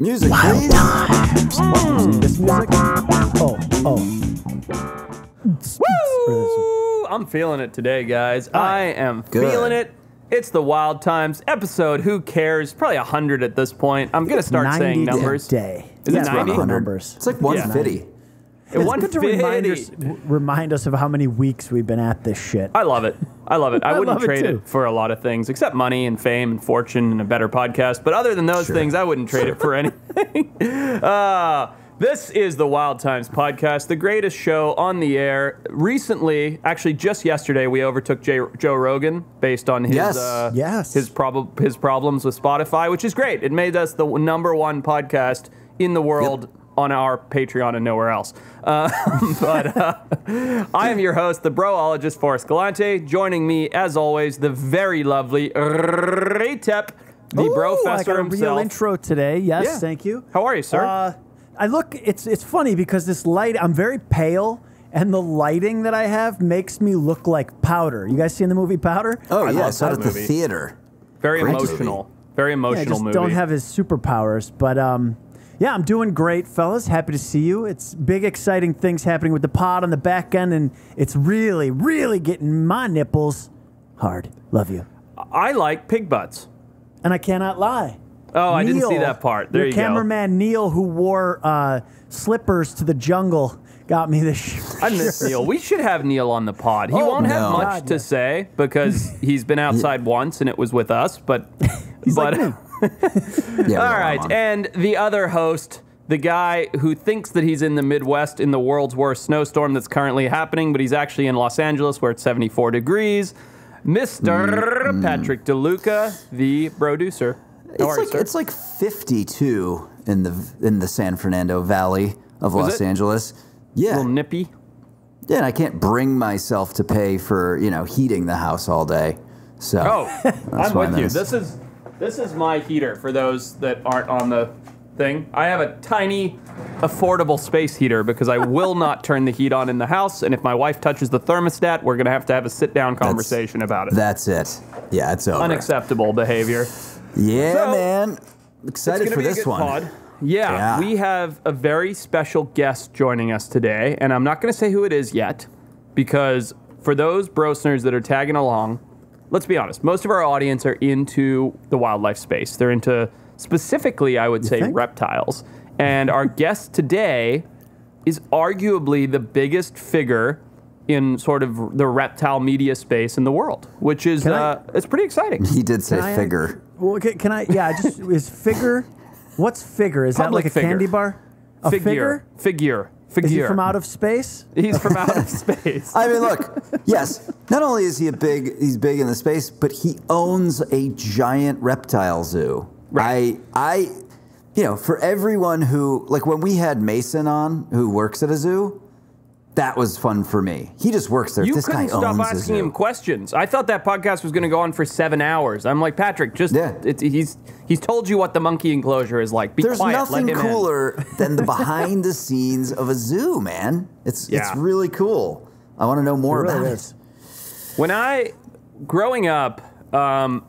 Music, please. This music? Oh, oh. Woo! I'm feeling it today, guys. I am Good. feeling it. It's the Wild Times episode. Who cares? Probably 100 at this point. I'm going to start saying numbers. day. Is it 90? numbers. It's like 150. It It's won good to remind us, remind us of how many weeks we've been at this shit. I love it. I love it. I, I wouldn't love it trade it, for a lot of things except money and fame and fortune and a better podcast. But other than those Sure. things, I wouldn't trade it for anything. uh, this is the Wild Times podcast, the greatest show on the air. Recently, actually, just yesterday, we overtook Jay, Joe Rogan based on his Yes. uh, Yes. his prob- his problems with Spotify, which is great. It made us the number one podcast in the world. On our Patreon and nowhere else. Uh, but uh, I am your host, the broologist Forrest Galante. Joining me, as always, the very lovely Retep, the Ooh, I brofessor got a himself. real intro today. Yes, Yeah. thank you. How are you, sir? Uh, I look. It's it's funny because this light. I'm very pale, and the lighting that I have makes me look like powder. You guys seen the movie Powder? Oh, I yeah, I love saw it at the theater. very great emotional. Very Yeah, I emotional just movie. don't have his superpowers, but um, yeah, I'm doing great, fellas. Happy to see you. It's big, exciting things happening with the pod on the back end, and it's really, really getting my nipples hard. Love you, I like pig butts. and I cannot lie. Oh, I didn't see that part. There your you go. cameraman Neil, who wore uh, slippers to the jungle, got me this. sh- I miss Neil. We should have Neil on the pod. He Oh, won't have much God, to yes. say because he's been outside once and it was with us. But He's but like me. Yeah, all right, and the other host, the guy who thinks that he's in the Midwest in the world's worst snowstorm that's currently happening, but he's actually in Los Angeles where it's 74 degrees. Mr. Mm, mm. Patrick DeLuca, the producer. It's you, like sir? it's like 52 in the in the San Fernando Valley of Los it? Angeles. Yeah, a little nippy. yeah, and I can't bring myself to pay for you know heating the house all day. So Oh, I'm with you. This is this is my heater for those that aren't on the thing. I have a tiny, affordable space heater because I will not turn the heat on in the house. And if my wife touches the thermostat, we're gonna have to have a sit-down conversation about it. that's it. Yeah, it's over. Unacceptable behavior. Yeah, So, man. Excited It's for gonna be a this good one. pod. Yeah, Yeah. we have a very special guest joining us today, and I'm not going to say who it is yet, because for those brosners that are tagging along, let's be honest, most of our audience are into the wildlife space. They're into specifically, I would say, think? reptiles. And our guest today is arguably the biggest figure in sort of the reptile media space in the world, which is Can I- uh, it's pretty exciting. He did say Can I- figure. Well, can, can I? Yeah, just is figure. What's figure? Is that like a figure. candy bar? A figure, figure, figure. Is he from out of space? He's from out of space. I mean, look. yes, not only is he a big, he's big in the space, but he owns a giant reptile zoo. Right. I, I, you know, for everyone who like when we had Mason on, who works at a zoo, that was fun for me. He just works there. You this couldn't stop owns asking him questions. I thought that podcast was going to go on for seven hours. I'm like Patrick, just Yeah. it, he's he's told you what the monkey enclosure is like. Be There's quiet. nothing let him in. cooler than the behind the scenes of a zoo, man. It's it's really cool. I want to know more really about is. When I, growing up, um,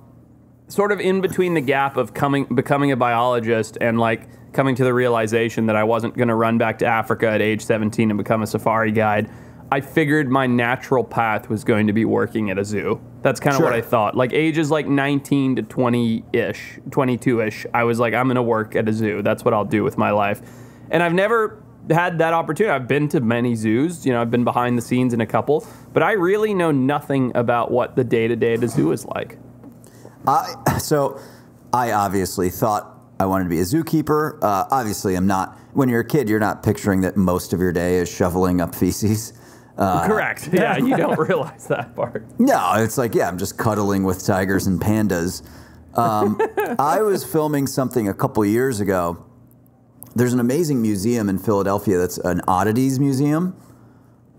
sort of in between the gap of coming becoming a biologist and like coming to the realization that I wasn't going to run back to Africa at age 17 and become a safari guide, I figured my natural path was going to be working at a zoo. That's kind of Sure. what I thought. Like ages like 19 to 20-ish, 22-ish, I was like I'm going to work at a zoo. That's what I'll do with my life. And I've never had that opportunity. I've been to many zoos, you know, I've been behind the scenes in a couple, but I really know nothing about what the day-to-day at a zoo is like. I, so I obviously thought I wanted to be a zookeeper. Uh, obviously, I'm not. When you're a kid, you're not picturing that most of your day is shoveling up feces. Uh, Correct. Yeah, you don't realize that part. No, it's like, yeah, I'm just cuddling with tigers and pandas. Um, I was filming something a couple years ago. There's an amazing museum in Philadelphia that's an oddities museum.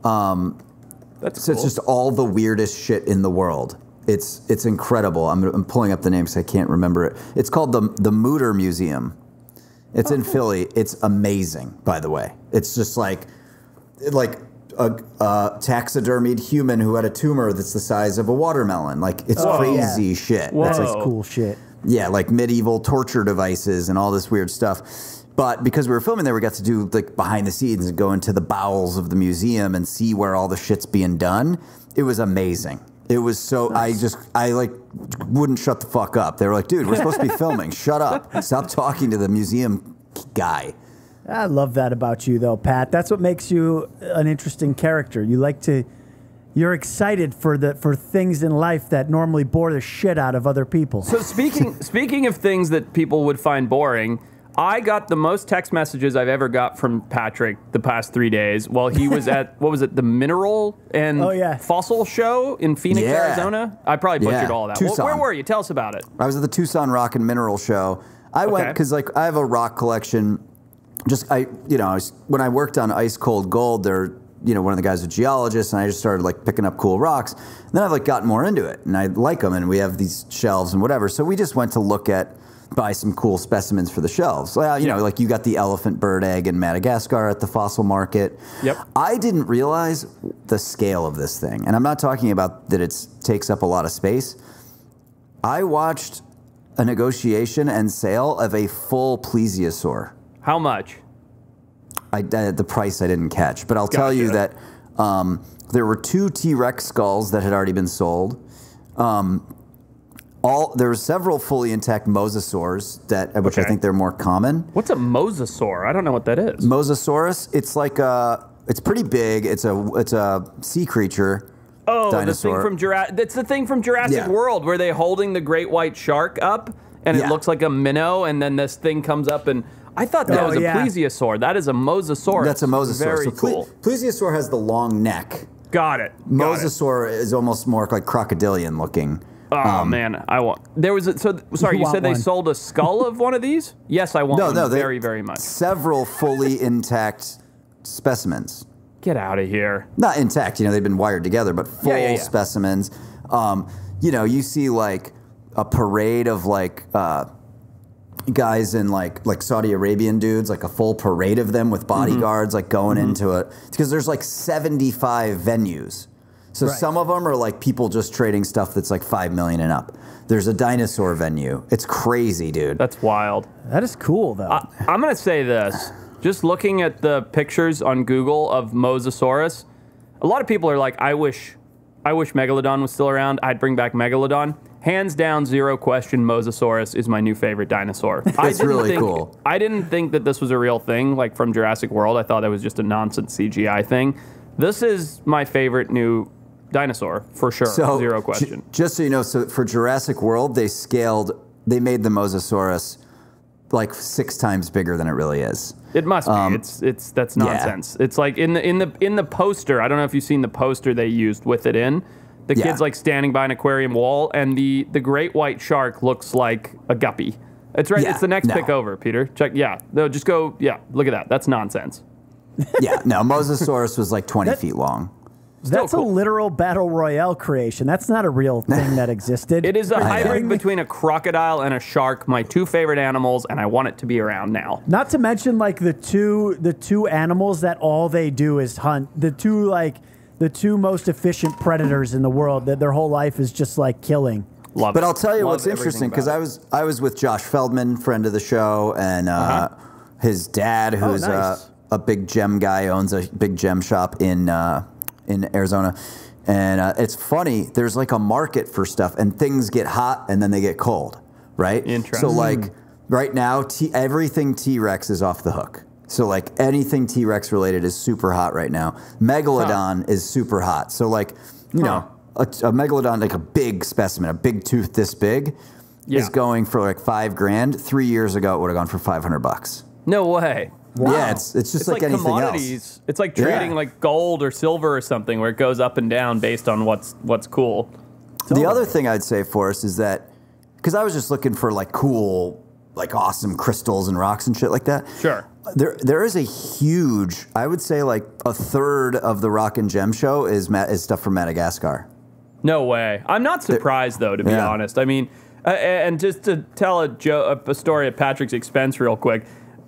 That's So cool. it's just all the weirdest shit in the world. It's it's incredible. I'm, I'm pulling up the name because I can't remember it. It's called the the Mütter Museum. It's oh, in Philly. It's amazing, by the way. It's just like like a, a taxidermied human who had a tumor that's the size of a watermelon. Like it's oh, Whoa. crazy shit. Whoa. That's That's like, cool shit. yeah, like medieval torture devices and all this weird stuff. But because we were filming there, we got to do like behind the scenes and go into the bowels of the museum and see where all the shit's being done. It was amazing. It was so I just I like wouldn't shut the fuck up. They were like, "Dude, we're supposed to be filming. Shut up. Stop talking to the museum guy." I love that about you, though, Pat. That's what makes you an interesting character. You like to, you're excited for the for things in life that normally bore the shit out of other people. So speaking speaking of things that people would find boring, I got the most text messages I've ever got from Patrick the past three days while he was at what was it, the Mineral and Oh, yeah. Fossil Show in Phoenix, Yeah. Arizona. I probably butchered Yeah, all that. Tucson. where were you? Tell us about it. I was at the Tucson Rock and Mineral Show. I went because like I have a rock collection. Just I, you know, I was, when I worked on Ice Cold Gold, there, you know, one of the guys was a geologist, and I just started like picking up cool rocks. And then I've like gotten more into it, and I like them, and we have these shelves and whatever. So we just went to look at buy some cool specimens for the shelves. Well, you know, like you got the elephant bird egg in Madagascar at the fossil market. Yep. I didn't realize the scale of this thing, and I'm not talking about that it takes up a lot of space. I watched a negotiation and sale of a full plesiosaur. How much? I, uh, the price I didn't catch, but I'll tell you that um, there were two T Rex skulls that had already been sold. Um, all there were several fully intact mosasaurs that, uh, which I think they're more common. What's a mosasaur? I don't know what that is. Mosasaurus, it's like a, it's pretty big. It's a, it's a sea creature. Oh, dinosaur. the thing from Jurassic. That's the thing from Jurassic Yeah. World where they're holding the great white shark up, and Yeah. it looks like a minnow, and then this thing comes up, and I thought that Oh, was a yeah. plesiosaur. That is a mosasaur. That's a mosasaur. Very so ple- cool. plesiosaur has the long neck. Got it. Got it. Mosasaur is almost more like crocodilian looking. Oh man, I want. There was a, so sorry. You said they one. sold a skull of one of these? Yes, I want No, one no, very, very much. Several fully intact specimens. Get out of here. Not intact, you know, they've been wired together, but full Yeah, yeah, yeah. specimens. Um, you know, you see like a parade of like uh, guys in like like Saudi Arabian dudes, like a full parade of them with bodyguards, like going into it because there's like 75 venues. So Right. some of them are like people just trading stuff that's like five million and up. There's a dinosaur venue. It's crazy, dude. That's wild. that is cool, though. I, I'm gonna say this. Just looking at the pictures on Google of Mosasaurus, a lot of people are like, "I wish, I wish Megalodon was still around. I'd bring back Megalodon." Hands down, zero question, Mosasaurus is my new favorite dinosaur. It's really think, cool. I didn't think that this was a real thing, like from Jurassic World. I thought that was just a nonsense CGI thing. This is my favorite new dinosaur for sure. So, zero ju- question. just so you know, so for Jurassic World, they scaled, they made the Mosasaurus like six times bigger than it really is. It must be. Um, it's it's that's yeah. nonsense. It's like in the in the in the poster. I don't know if you've seen the poster they used with it in. The Yeah. kid's like standing by an aquarium wall, and the the great white shark looks like a guppy. It's right. Yeah, it's the next no. pick over, Peter. Check. Yeah. No, just go. Yeah. Look at that. That's nonsense. yeah, no, Mosasaurus was like 20 That- feet long. That's cool. a literal battle royale creation. That's not a real thing that existed. It is a hybrid between a crocodile and a shark. My two favorite animals, and I want it to be around now. Not to mention like the two the two animals that all they do is hunt. The two like the two most efficient predators in the world that their whole life is just like killing. Love But it. I'll tell you Love what's interesting because I was I was with Josh Feldman, friend of the show, and uh, his dad, who's Oh, nice. a, a big gem guy, owns a big gem shop in uh, in Arizona. And uh, it's funny. There's like a market for stuff, and things get hot and then they get cold, right? Interesting. So like right now, T- everything T Rex is off the hook. So like anything T Rex related is super hot right now. Megalodon is super hot. So like you know a, a megalodon like a big specimen, a big tooth this big, Yeah. is going for like five grand. Three years ago, it would have gone for five hundred bucks. no way. Yeah, it's it's just It's like, like, anything commodities. else. It's like Yeah. trading like gold or silver or something, where it goes up and down based on what's what's cool. The other thing I'd say for us is that because I was just looking for like cool, like awesome crystals and rocks and shit like that. Sure. There, there is a huge. I would say like a third of the Rock and Gem show is ma- is stuff from Madagascar. No way. I'm not surprised though, to be Yeah. honest. I mean, uh, and just to tell a, jo- a story at Patrick's expense, real quick.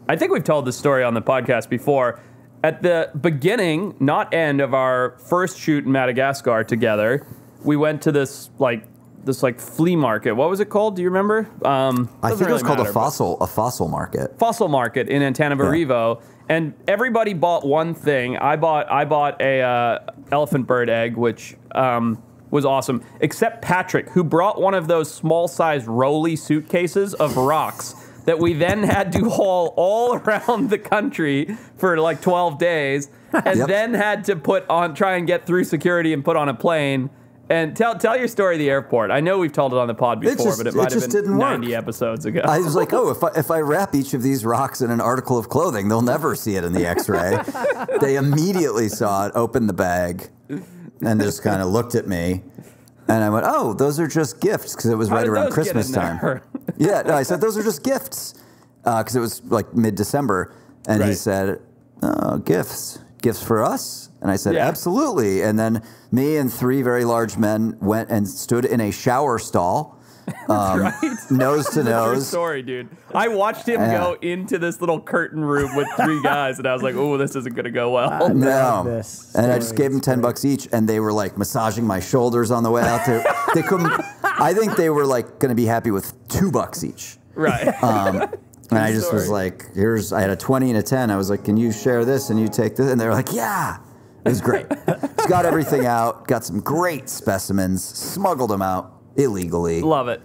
I think we've told this story on the podcast before. At the beginning, not end of our first shoot in Madagascar together, we went to this like this like flea market. What was it called? Do you remember? Um, I think it was called a matter, but- fossil a fossil market. fossil market in Antananarivo, and everybody bought one thing. I bought I bought a uh, elephant bird egg, which um, was awesome. Except Patrick, who brought one of those small size roly suitcases of rocks that we then had to haul all around the country for like 12 days, and Yep. then had to put on try and get through security and put on a plane. And tell tell your story of the airport. I know we've told it on the pod before, just- but it it might have just been didn't work. 90 episodes ago. I was like, oh, if I, if I wrap each of these rocks in an article of clothing, they'll never see it in the X-ray. they immediately saw it, opened the bag, and just kind of looked at me. And I went, oh, those are just gifts because it was How right around Christmas time. Yeah, no, I said those are just gifts uh, because it was like mid-December, and he said, oh, gifts, gifts for us. And I said, Yeah. absolutely. And then me and three very large men went and stood in a shower stall, um, nose to True nose. story, dude. I watched him Yeah. go into this little curtain room with three guys, and I was like, "Oh, this isn't gonna go well." No. this And I just gave them 10 bucks each, and they were like massaging my shoulders on the way out there. they couldn't, I think they were like going to be happy with two bucks each. right. Um, and I just was like, here's, I had a 20 and a 10. I was like, can you share this and you take this? And they were like, yeah. It was great. just got everything out, got some great specimens, smuggled them out illegally. Love it.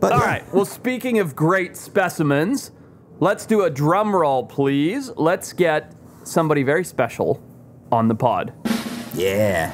But All yeah. right. Well, speaking of great specimens, let's do a drum roll, please. Let's get somebody very special on the pod. Yeah.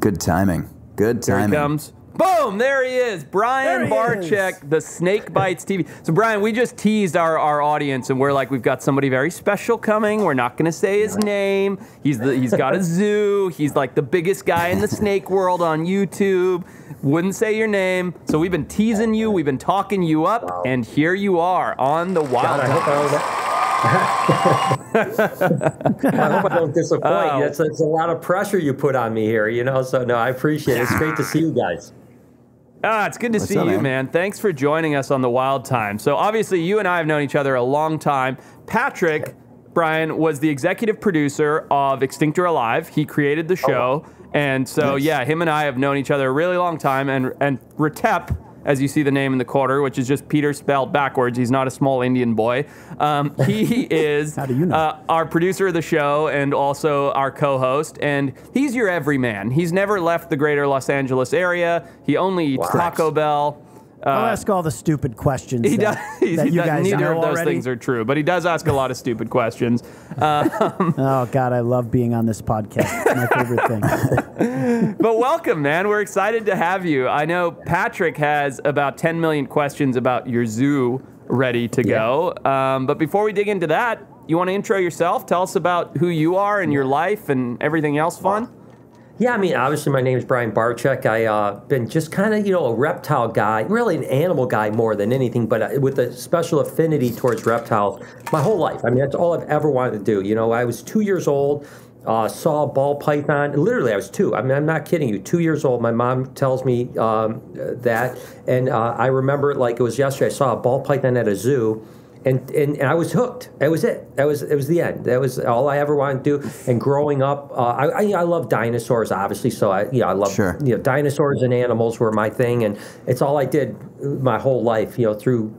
Good timing. Good timing. Here he comes. Boom! There he is, Brian There he Barczyk, the Snake Bites TV. So, Brian, we just teased our, our audience, and we're like, we've got somebody very special coming. We're not going to say his name. He's the, he's got a zoo. He's like the biggest guy in the snake world on YouTube. Wouldn't say your name. So we've been teasing you. We've been talking you up, and here you are on the Wild. God, I hope I don't. I hope I don't disappoint. Oh. That's, that's a lot of pressure you put on me here, you know. So no, I appreciate it. It's great to see you guys. Ah, it's good to see up, you, man? man. Thanks for joining us on the Wild Time. So obviously, you and I have known each other a long time. Patrick, Brian, was the executive producer of Extinct or Alive. He created the show, and so Nice. yeah, him and I have known each other a really long time. And and Retep, as you see the name in the quarter, which is just Peter spelled backwards. He's not a small Indian boy. Um, he is you know? uh, our producer of the show and also our co-host, and he's your everyman. He's never left the greater Los Angeles area. He only eats Taco Bell. I'll ask all the stupid questions He that, does. that you guys neither know of those already. things are true, but he does ask a lot of stupid questions. Oh God, I love being on this podcast. It's my favorite thing. But welcome, man. We're excited to have you. I know Patrick has about 10 million questions about your zoo ready to go. Um, but before we dig into that, you want to intro yourself? Tell us about who you are and your life and everything else fun. Yeah, I mean, obviously, my name is Brian Barczyk. I uh, been just kind of, you know, a reptile guy, really an animal guy more than anything, but uh, with a special affinity towards reptiles my whole life. I mean, that's all I've ever wanted to do. You know, I was two years old, uh, saw a ball python. Literally, I was two. I mean, I'm not kidding you. Two years old. My mom tells me um, that, and uh, I remember it like it was yesterday. I saw a ball python at a zoo and, and and I was hooked. That was it. That was it was the end. That was all I ever wanted to do. And growing up, uh, I, I I love dinosaurs, obviously. So I yeah I love Sure. you know dinosaurs and animals were my thing, and it's all I did my whole life. You know through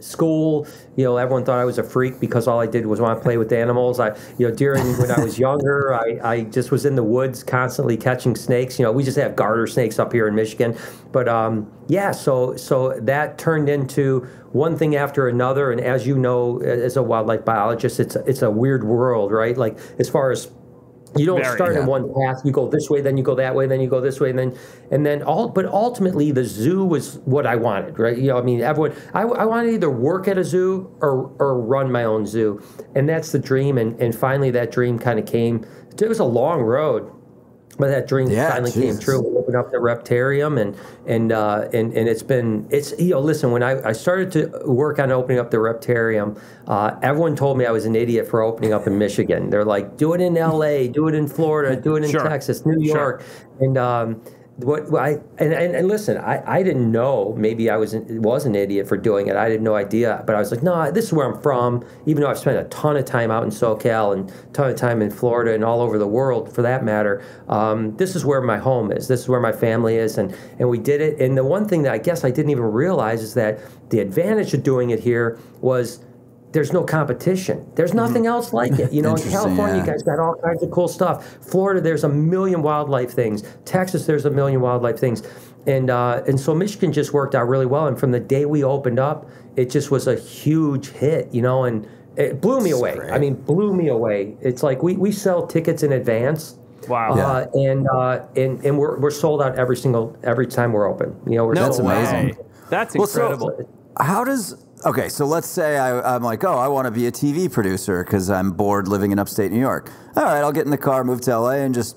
school, you know, everyone thought I was a freak because all I did was want to play with animals. I, you know, during when I was younger, I, I just was in the woods constantly catching snakes. You know, we just have garter snakes up here in Michigan, but um, yeah, so so that turned into one thing after another. And as you know, as a wildlife biologist, it's it's a weird world, right? Like as far as you don't Very, start in one path. You go this way, then you go that way, then you go this way, and then and then all. But ultimately, the zoo was what I wanted, right? You know, I mean, everyone. I, I wanted to either work at a zoo or or run my own zoo, and that's the dream. And and finally, that dream kind of came. It was a long road, but that dream Yeah, finally came true. We opened up the Reptarium, and and uh, and and it's been it's you know listen when I, I started to work on opening up the Reptarium, uh, everyone told me I was an idiot for opening up in Michigan. They're like, do it in L.A., do it in Florida, do it in Sure. Texas, New Sure. York, and. Um, what I and, and, and listen, I, I didn't know. Maybe I was an- was an idiot for doing it. I had no idea. But I was like, no, this is where I'm from. Even though I've spent a ton of time out in SoCal and a ton of time in Florida and all over the world, for that matter, um, this is where my home is. This is where my family is, and and we did it. And the one thing that I guess I didn't even realize is that the advantage of doing it here was there's no competition. There's nothing else like it. You know, in California, yeah. you guys got all kinds of cool stuff. Florida, there's a million wildlife things. Texas, there's a million wildlife things. And uh, and so Michigan just worked out really well. And from the day we opened up, it just was a huge hit. You know, and it blew me away. great. I mean, blew me away. It's like we, we sell tickets in advance. Wow. Uh, and uh, and and we're, we're sold out every single every time we're open. You know, we're No That's sold out. amazing. way. That's Well, so- incredible. How does okay? So let's say I, I'm like, oh, I want to be a TV producer because I'm bored living in upstate New York. All right, I'll get in the car, move to LA, and just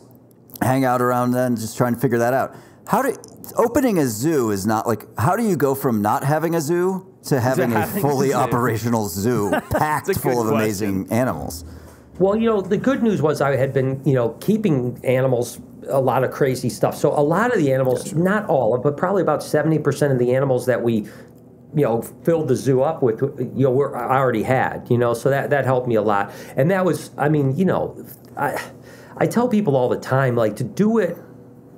hang out around then, just trying to figure that out. How do opening a zoo is not like how do you go from not having a zoo to having a having a fully zoo. operational zoo packed full of question. amazing animals? Well, you know, the good news was I had been, you know, keeping animals a lot of crazy stuff. So a lot of the animals, not all, but probably about 70% of the animals that we you know, filled the zoo up with, you know, we're, I already had, you know, so that, that helped me a lot. And that was, I mean, you know, I, I tell people all the time, like to do it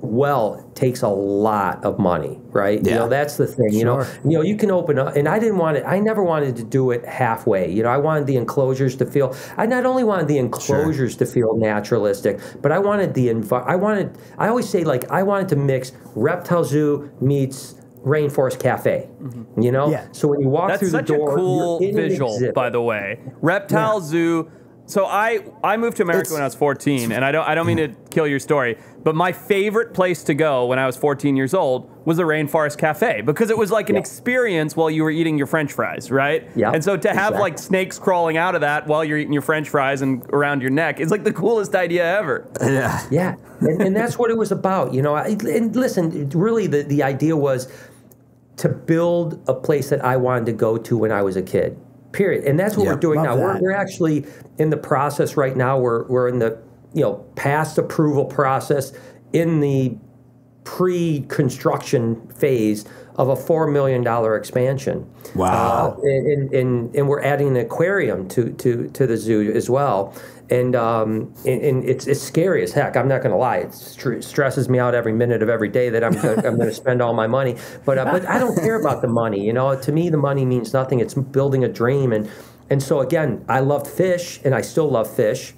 well takes a lot of money, right? yeah. You know, that's the thing. You know, you know, you can open up, and I didn't want it. I never wanted to do it halfway. You know, I wanted the enclosures to feel. I not only wanted the enclosures to feel naturalistic, but I wanted the envi- I wanted. I always say like I wanted to mix reptile zoo meets rainforest cafe. Mm-hmm. You know, Yeah. so when you walk That's through the door, such a cool you're in visual, by the way. Reptile Zoo. So I I moved to America It's- when I was 14, and I don't I don't mean to kill your story, but my favorite place to go when I was 14 years old was the rainforest cafe because it was like an Yeah. experience while you were eating your French fries, right? Yeah, And so to have exactly. like snakes crawling out of that while you're eating your French fries and around your neck is like the coolest idea ever. Yeah. Yeah, and, and that's what it was about, you know. I, and listen, really, the, the idea was to build a place that I wanted to go to when I was a kid. Period. And that's what Yeah, we're doing now. We're, we're actually in the process right now. We're we're in the you know past approval process in the pre-construction phase of a four million dollar expansion. Wow. Uh, and, and and we're adding an aquarium to to to the zoo as well. And um and, and it's it's scary as heck. I'm not going to lie. It str- stresses me out every minute of every day that I'm I'm going to spend all my money. But uh, but I don't care about the money. You know, to me the money means nothing. It's building a dream and and so again, I loved fish and I still love fish.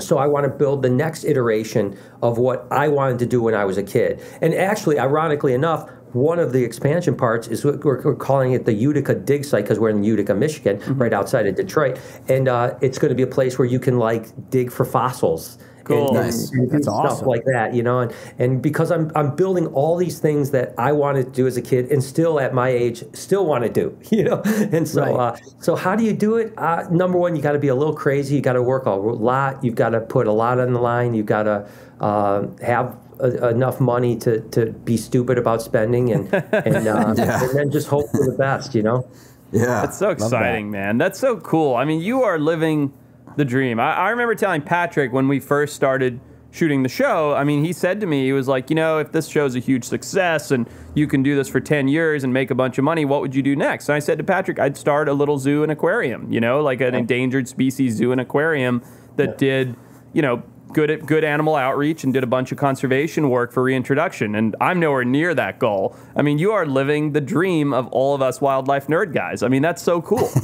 So I want to build the next iteration of what I wanted to do when I was a kid. And actually, ironically enough, one of the expansion parts is what we're, we're calling it the Utica dig site because we're in Utica, Michigan, right outside of Detroit, and uh, it's going to be a place where you can like dig for fossils. Cool. And, Nice. and That's stuff awesome. like that, you know, and, and because I'm I'm building all these things that I wanted to do as a kid, and still at my age, still want to do, you know, and so Right. uh, so how do you do it? Uh, number one, you got to be a little crazy. You got to work a lot. You've got to put a lot on the line. You've got to uh, have a, enough money to, to be stupid about spending, and and, uh, Yeah. and then just hope for the best. You know. Yeah. That's so exciting, man. That's so cool. I mean, you are living the dream. I, I remember telling Patrick when we first started shooting the show, I mean, he said to me, he was like, you know, if this show's a huge success and you can do this for 10 years and make a bunch of money, what would you do next? And I said to Patrick, I'd start a little zoo and aquarium, you know, like an endangered species zoo and aquarium that did, you know, good at good animal outreach and did a bunch of conservation work for reintroduction. And I'm nowhere near that goal. I mean, you are living the dream of all of us wildlife nerd guys. I mean, that's so cool.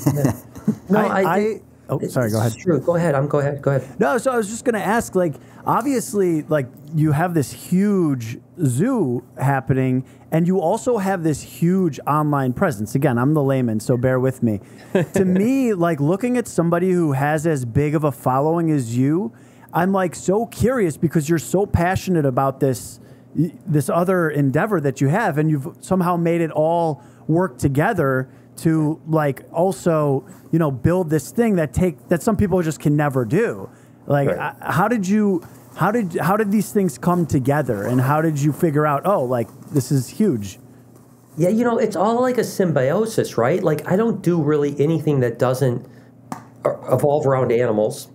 No, I, I. I- oh, sorry. Go ahead. It's true. Go ahead. I'm. Go ahead. Go ahead. No, so I was just going to ask, like, obviously, like, you have this huge zoo happening, and you also have this huge online presence. Again, I'm the layman, so bear with me. to me, like, looking at somebody who has as big of a following as you, I'm like so curious because you're so passionate about this this other endeavor that you have, and you've somehow made it all work together to like also you know build this thing that take that some people just can never do like Right. I- how did you how did how did these things come together and how did you figure out oh like this is huge Yeah, you know, it's all like a symbiosis, right? Like I don't do really anything that doesn't uh, evolve around animals,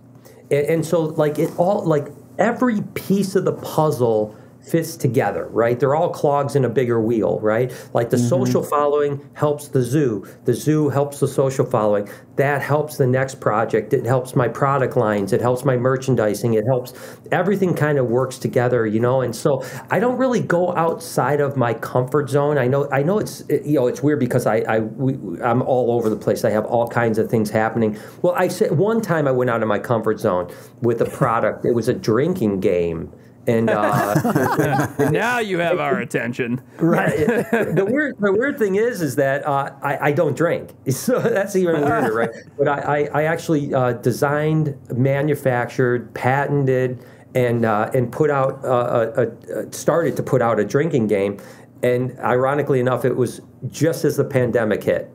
and, and so like it all like every piece of the puzzle fits together, right? They're all clogs in a bigger wheel, right? Like the mm-hmm. social following helps the zoo, the zoo helps the social following. That helps the next project. It helps my product lines. It helps my merchandising. It helps everything kind of works together, you know. And so I don't really go outside of my comfort zone. I know, I know it's you know it's weird because I I we, I'm all over the place. I have all kinds of things happening. Well, I said one time I went out of my comfort zone with a product. it was a drinking game. And uh, now you have our attention. Right. the weird the weird thing is is that uh, I, I don't drink, so that's even weirder, right? But I, I, I actually uh, designed, manufactured, patented, and uh, and put out uh, a, a, started to put out a drinking game, and ironically enough, it was just as the pandemic hit.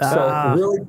So Ah. really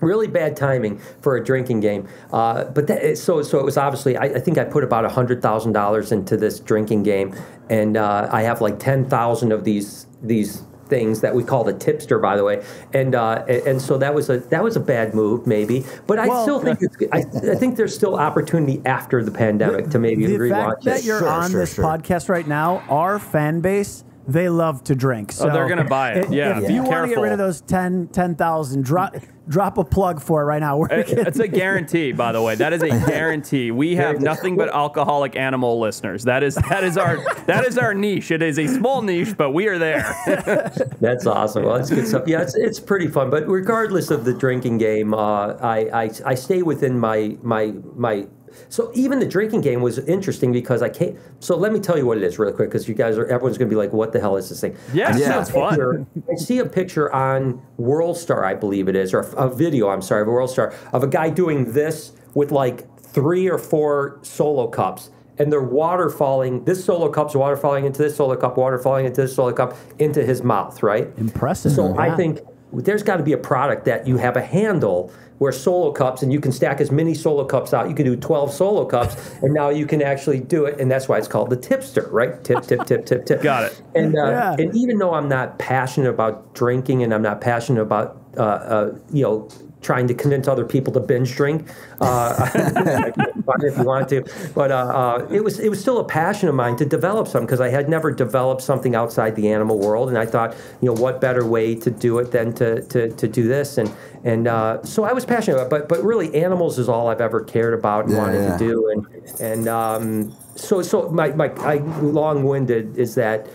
really bad timing for a drinking game. Uh, but that, so so it was obviously. I, I think I put about hundred thousand dollars into this drinking game, and uh, I have like ten thousand of these these things that we call the tipster, by the way. And uh, and and so that was a that was a bad move, maybe. But I Well- still think it's, I, I think there's still opportunity after the pandemic to maybe the relaunch fact that you're Sure, on sure, this sure. podcast right now, our fan base, they love to drink. So Oh, they're gonna buy it. Yeah, If be you want to get rid of those 10 10,000, drop drop a plug for it right now. We're It- It's a guarantee, by the way. That is a guarantee. We have nothing but alcoholic animal listeners. That is that is our that is our niche. It is a small niche, but we are there. That's awesome. Well, that's good stuff. Yeah, it's, it's pretty fun. But regardless of the drinking game, uh, I, I I stay within my my my. So even the drinking game was interesting because I can't. So let me tell you what it is real quick because you guys are everyone's going to be like, "What the hell is this thing?" Yeah, I see a sounds fun. picture- I see a picture on World Star, I believe it is, or a video. I'm sorry, of World Star of a guy doing this with like three or four solo cups. And they're water falling. This solo cup's water falling into this solo cup, water falling into this solo cup, into his mouth, right? Impressive. So I think there's got to be a product that you have a handle where solo cups and you can stack as many solo cups out. You can do 12 solo cups and now you can actually do it. And that's why it's called the tipster, right? Tip, tip, tip, tip, tip. Got it. And, uh, Yeah. and even though I'm not passionate about drinking and I'm not passionate about, uh, uh, you know, trying to convince other people to binge drink, uh, if you want to, but uh, uh, it was it was still a passion of mine to develop something because I had never developed something outside the animal world, and I thought, you know, what better way to do it than to to, to do this, and and uh, so I was passionate about, it, but but really, animals is all I've ever cared about and Yeah, wanted yeah. to do, and and um, so so my my I, long winded is that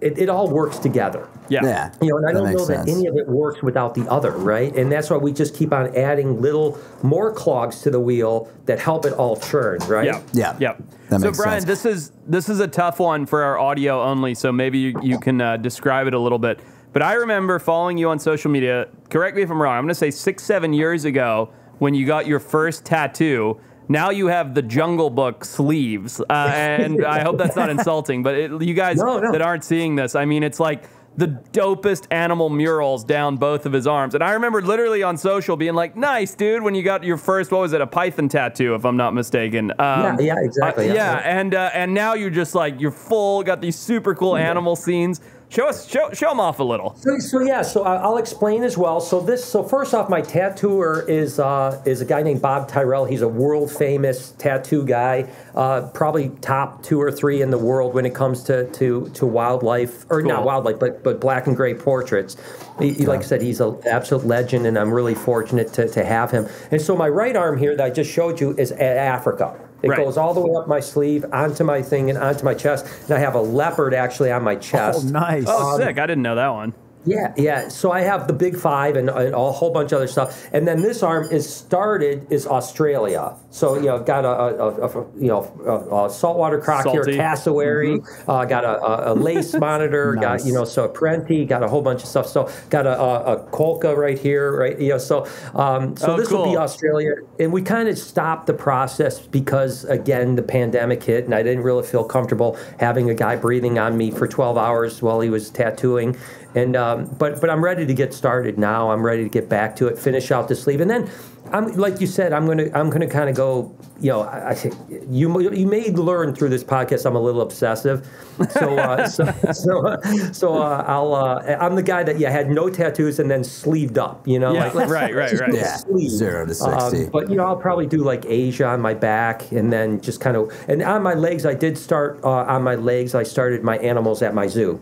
it, it all works together. Yeah. Yeah. You know, and I that don't makes know that sense. any of it works without the other, right? And that's why we just keep on adding little more clogs to the wheel that help it all churn, right? Yeah. Yeah. Yeah. That so makes Brian, sense. this is this is a tough one for our audio only. So maybe you, you can uh, describe it a little bit. But I remember following you on social media. Correct me if I'm wrong. I'm going to say six, seven years ago when you got your first tattoo. Now you have the Jungle Book sleeves, uh, and I hope that's not insulting. But it, you guys No, no. that aren't seeing this, I mean, it's like the dopest animal murals down both of his arms. And I remember literally on social being like, "Nice, dude," when you got your first, what was it, a python tattoo, if I'm not mistaken. Um, yeah, exactly, uh, yeah. yeah, and uh, and now you're just like you're full, got these super cool animal scenes. Show us, show, show them off a little. So, so yeah, so I'll explain as well. So this, so first off, my tattooer is uh, is a guy named Bob Tyrrell. He's a world famous tattoo guy, uh, probably top two or three in the world when it comes to to, to wildlife or not wildlife, but but black and gray portraits. He, he- like I said, he's an absolute legend, and I'm really fortunate to, to have him. And so my right arm here that I just showed you is Africa. It Right. goes all the way up my sleeve, onto my thing, and onto my chest. And I have a leopard actually on my oh, chest. oh, nice. Oh, um, sick! I didn't know that one. Yeah, yeah. So I have the big five and, and a whole bunch of other stuff, and then this arm is started is Australia. So you know, I've got a, a, a, you know a, a saltwater croc here, Salty. a cassowary, uh, got a, lace monitor, got you know so a perentie, got a whole bunch of stuff. So got a, a, a colca right here, right? You know, so um, so Oh, this will be. Australia, and we kind of stopped the process because again the pandemic hit, and I didn't really feel comfortable having a guy breathing on me for 12 hours while he was tattooing. And um, but but I'm ready to get started now. I'm ready to get back to it, finish out the sleeve, and then I'm like you said. I'm gonna I'm gonna kind of go. You know, I, I you you may learn through this podcast. I'm a little obsessive, so uh, so so, so uh, I'll uh, I'm the guy that yeah had no tattoos and then sleeved up. You know, Yeah, like right, right, right. Yeah, sleeve. zero to 60. Um, but you know, I'll probably do like Asia on my back, and then just kind of and on my legs. I did start uh, on my legs. I started my animals at my zoo.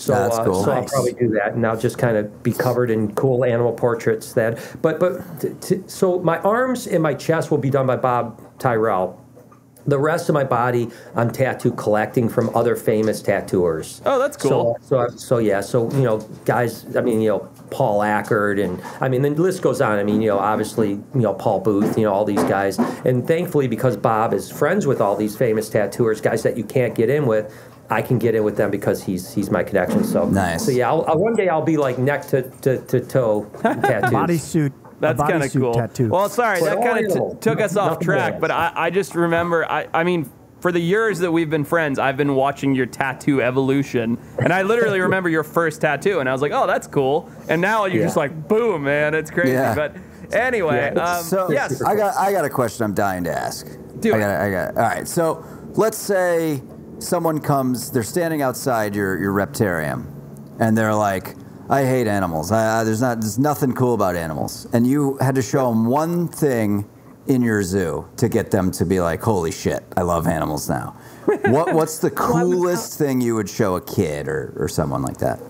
So, That's uh, cool. so I'll probably do that, and I'll just kind of be covered in cool animal portraits. That, but but t- t- so my arms and my chest will be done by Bob Tyrrell. The rest of my body, I'm tattoo collecting from other famous tattooers. Oh, that's cool. So, so, so yeah, so you know, guys. I mean, you know, Paul Ackard, and I mean, the list goes on. I mean, you know, obviously, you know, Paul Booth, you know, all these guys, and thankfully, because Bob is friends with all these famous tattooers, guys that you can't get in with. I can get in with them because he's he's my connection. So Nice. So yeah, I'll, I'll, one day I'll be like neck to to, to toe tattoos. Bodysuit. That's kind of cool. Tattoo. Well, sorry, For that kind of animals, took us off track, but I, I just remember, I, I mean, for the years that we've been friends, I've been watching your tattoo evolution, and I literally remember your first tattoo, and I was like, oh, that's cool. And now you're Yeah. just like, boom, man, it's crazy. Yeah. But anyway, Yeah. um, So yes. I got I got a question I'm dying to ask. Do I it. got I got all right. So let's say someone comes, they're standing outside your your reptarium, and they're like, "I hate animals. I, I, there's not there's nothing cool about animals." And you had to show them one thing in your zoo to get them to be like, "Holy shit, I love animals now." what what's the coolest thing you would show a kid or or someone like that?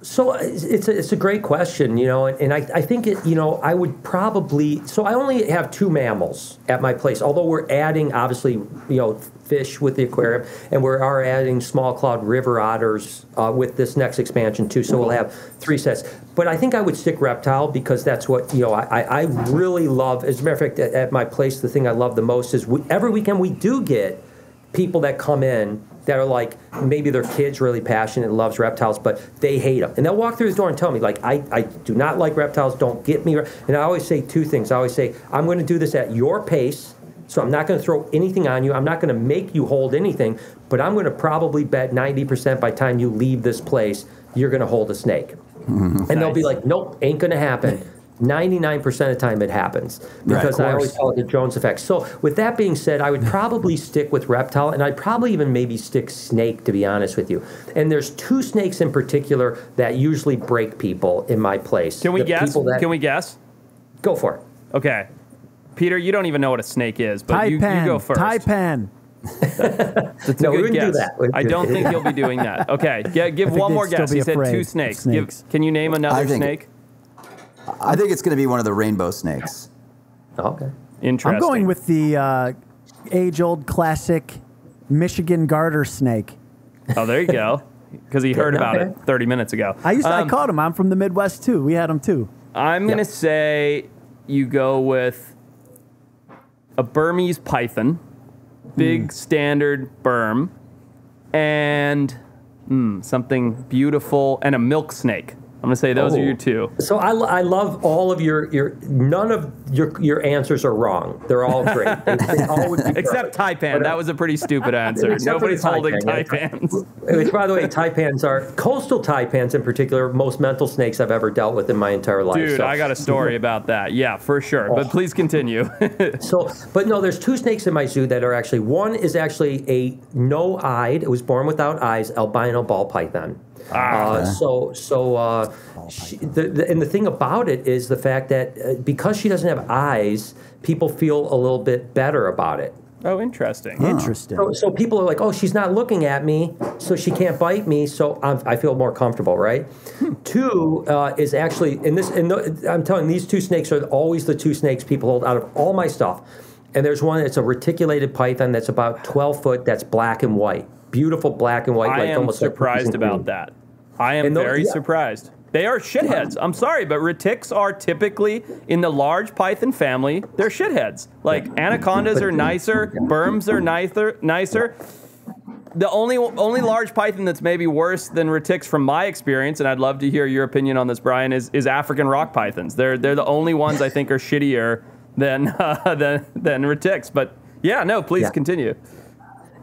So it's a, it's a great question, you know, and I, I think it, you know, I would probably, so I only have two mammals at my place, although we're adding, obviously, you know, fish with the aquarium, and we are adding small clawed river otters uh, with this next expansion too, so we'll have three sets. But I think I would stick reptile because that's what, you know, I, I I really love, as a matter of fact, at, at my place, the thing I love the most is we, every weekend we do get people that come in that are like maybe their kids really passionate and loves reptiles but they hate them and they'll walk through the door and tell me like I, I do not like reptiles don't get me and i always say two things. I always say i'm going to do this at your pace so i'm not going to throw anything on you. I'm not going to make you hold anything but i'm going to probably bet 90% by the time you leave this place you're going to hold a snake. Mm-hmm. And they'll be like nope ain't going to happen 99% of the time it happens because I always call it the Jones effect. So, with that being said, I would probably stick with reptile and I'd probably even maybe stick snake, to be honest with you. And there's two snakes in particular that usually break people in my place. Can we The guess? that- Can we guess? Go for it. Okay. Peter, you don't even know what a snake is, but you, you go first. Taipan. That's a No, we good wouldn't do that. We'd I do- don't think you'll be doing that. Okay, G- give one more guess. be He said two snakes. snakes. Give, can you name another I think- snake? I think it's going to be one of the rainbow snakes. Okay. Interesting. I'm going with the uh, age-old classic Michigan garter snake. Oh, there you go. Because he heard about it 30 minutes ago. I used to, I Um, caught him. I'm from the Midwest too. We had him too. I'm going to say you go with a Burmese python, big Hmm. standard berm, and mm, something beautiful, and a milk snake. I'm going to say those are Oh. your two. So I, I love all of your, your none of your your answers are wrong. They're all great. They, they all Except. Taipan. That was a pretty stupid answer. Except for the Nobody's holding taipan, Taipans. Which, by the way, taipans are coastal taipans in particular. Most mental snakes I've ever dealt with in my entire life. Dude, So- I got a story about that. Yeah, for sure. But oh. please continue. So, but no, there's two snakes in my zoo that are actually one is actually a no-eyed. It was born without eyes, albino ball python. Uh, so, so, uh, she, the, the, and the thing about it is the fact that uh, because she doesn't have eyes, people feel a little bit better about it. oh, interesting. Interesting. So, so people are like, oh, she's not looking at me, so she can't bite me, so I'm, I feel more comfortable, right? Two uh, is actually, in this, and I'm telling you, these two snakes are always the two snakes people hold out of all my stuff. And there's one that's a reticulated python that's about 12 foot, that's black and white. Beautiful black and white. I like am almost like surprised cookies about that. I am And tho- very yeah. surprised. They are shitheads. I'm sorry, but retics are typically in the large python family. They're shitheads. Like anacondas are nicer, berms are nicer. Nicer. The only only large python that's maybe worse than retics, from my experience, and I'd love to hear your opinion on this, Brian, is, is African rock pythons. They're they're the only ones I think are shittier than uh, than than retics. But yeah, no, please Yeah. continue.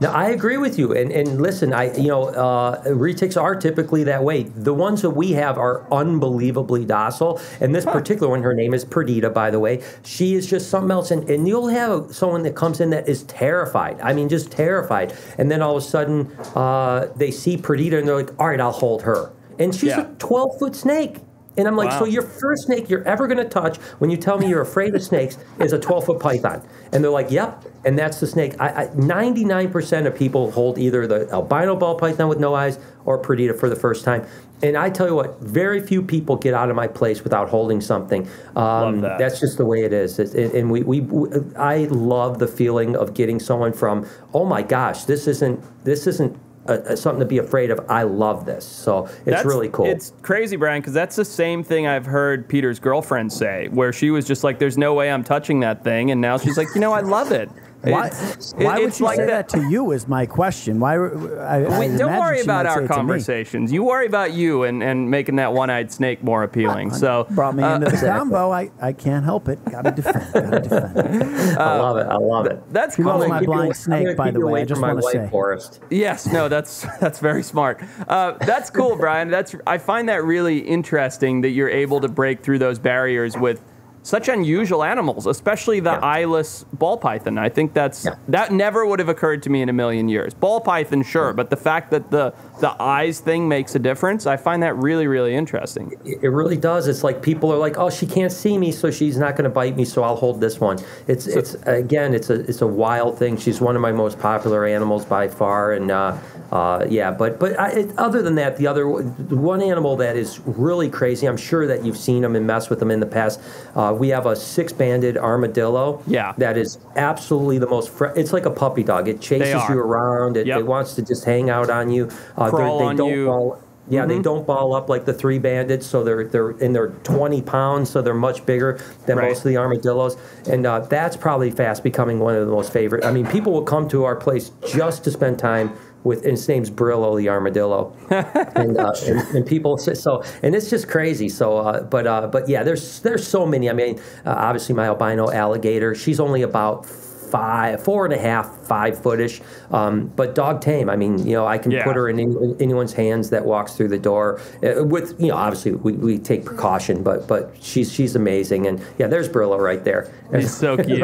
No, I agree with you. And and listen, I you know, uh, retics are typically that way. The ones that we have are unbelievably docile. And this particular one, her name is Perdita, by the way. She is just something else. And, and you'll have someone that comes in that is terrified. I mean, just terrified. And then all of a sudden, uh, they see Perdita and they're like, all right, I'll hold her. And she's Yeah. a 12 foot snake. And I'm like, Wow. so your first snake you're ever going to touch when you tell me you're afraid of snakes is a 12 foot python. And they're like, yep. And that's the snake. I, I, 99% of people hold either the albino ball python with no eyes or Perdita for the first time. And I tell you what, very few people get out of my place without holding something. Um, that. That's just the way it is. It, it- and we, we, we, I love the feeling of getting someone from, oh my gosh, this isn't, this isn't uh, something to be afraid of. I love this. So it's That's- really cool. It's crazy, Brian, because that's the same thing I've heard Peter's girlfriend say, where she was just like, "There's no way I'm touching that thing," and now she's like, "You know, I love it." Why, It's- why it- would it's she like say that. to you? Is my question. Why? I, I Wait, don't worry about our it to me. conversations. You worry about you and, and making that one-eyed snake more appealing. So Brought me uh, into the combo. I, I can't help it. Gotta defend. Gotta defend. I love it. I love it. that's She cool. my Keep you- blind snake, by the way, I just wanna say. forest. Yes, no, that's that's very smart. Uh, that's cool, Brian. That's I find that really interesting that you're able to break through those barriers with such unusual animals, especially the Yeah. eyeless ball python. I think that's Yeah. that never would have occurred to me in a million years. Ball python, sure, but the fact that the the eyes thing makes a difference, I find that really really interesting. It really does. It's like people are like, "Oh, she can't see me, so she's not going to bite me, so I'll hold this one." It's it's again, it's a it's a wild thing. She's one of my most popular animals by far, and uh, uh, yeah. But but I, it, other than that, the other the one animal that is really crazy. I'm sure that you've seen them and messed with them in the past. Uh, we have a six-banded armadillo. Yeah. that is absolutely the most. Fre- it's like a puppy dog. It chases you around. It, Yep. it wants to just hang out on you. Uh, Crawl they on don't you. ball- yeah, they don't ball up like the three bandits, so they're they're and they're 20 pounds, so they're much bigger than Right. most of the armadillos, and uh, that's probably fast becoming one of the most favorite. I mean, people will come to our place just to spend time with. His name's Brillo the armadillo, and, uh, and and people say so, and it's just crazy. So, uh, but uh, but yeah, there's there's so many. I mean, uh, obviously my albino alligator, she's only about. Five, four and a half, five footish, um, but dog tame. I mean, you know, I can Yeah. put her in any, anyone's hands that walks through the door. Uh, with you know, obviously we, we take precaution, but but she's she's amazing. And yeah, there's Brillo right there. He's so cute.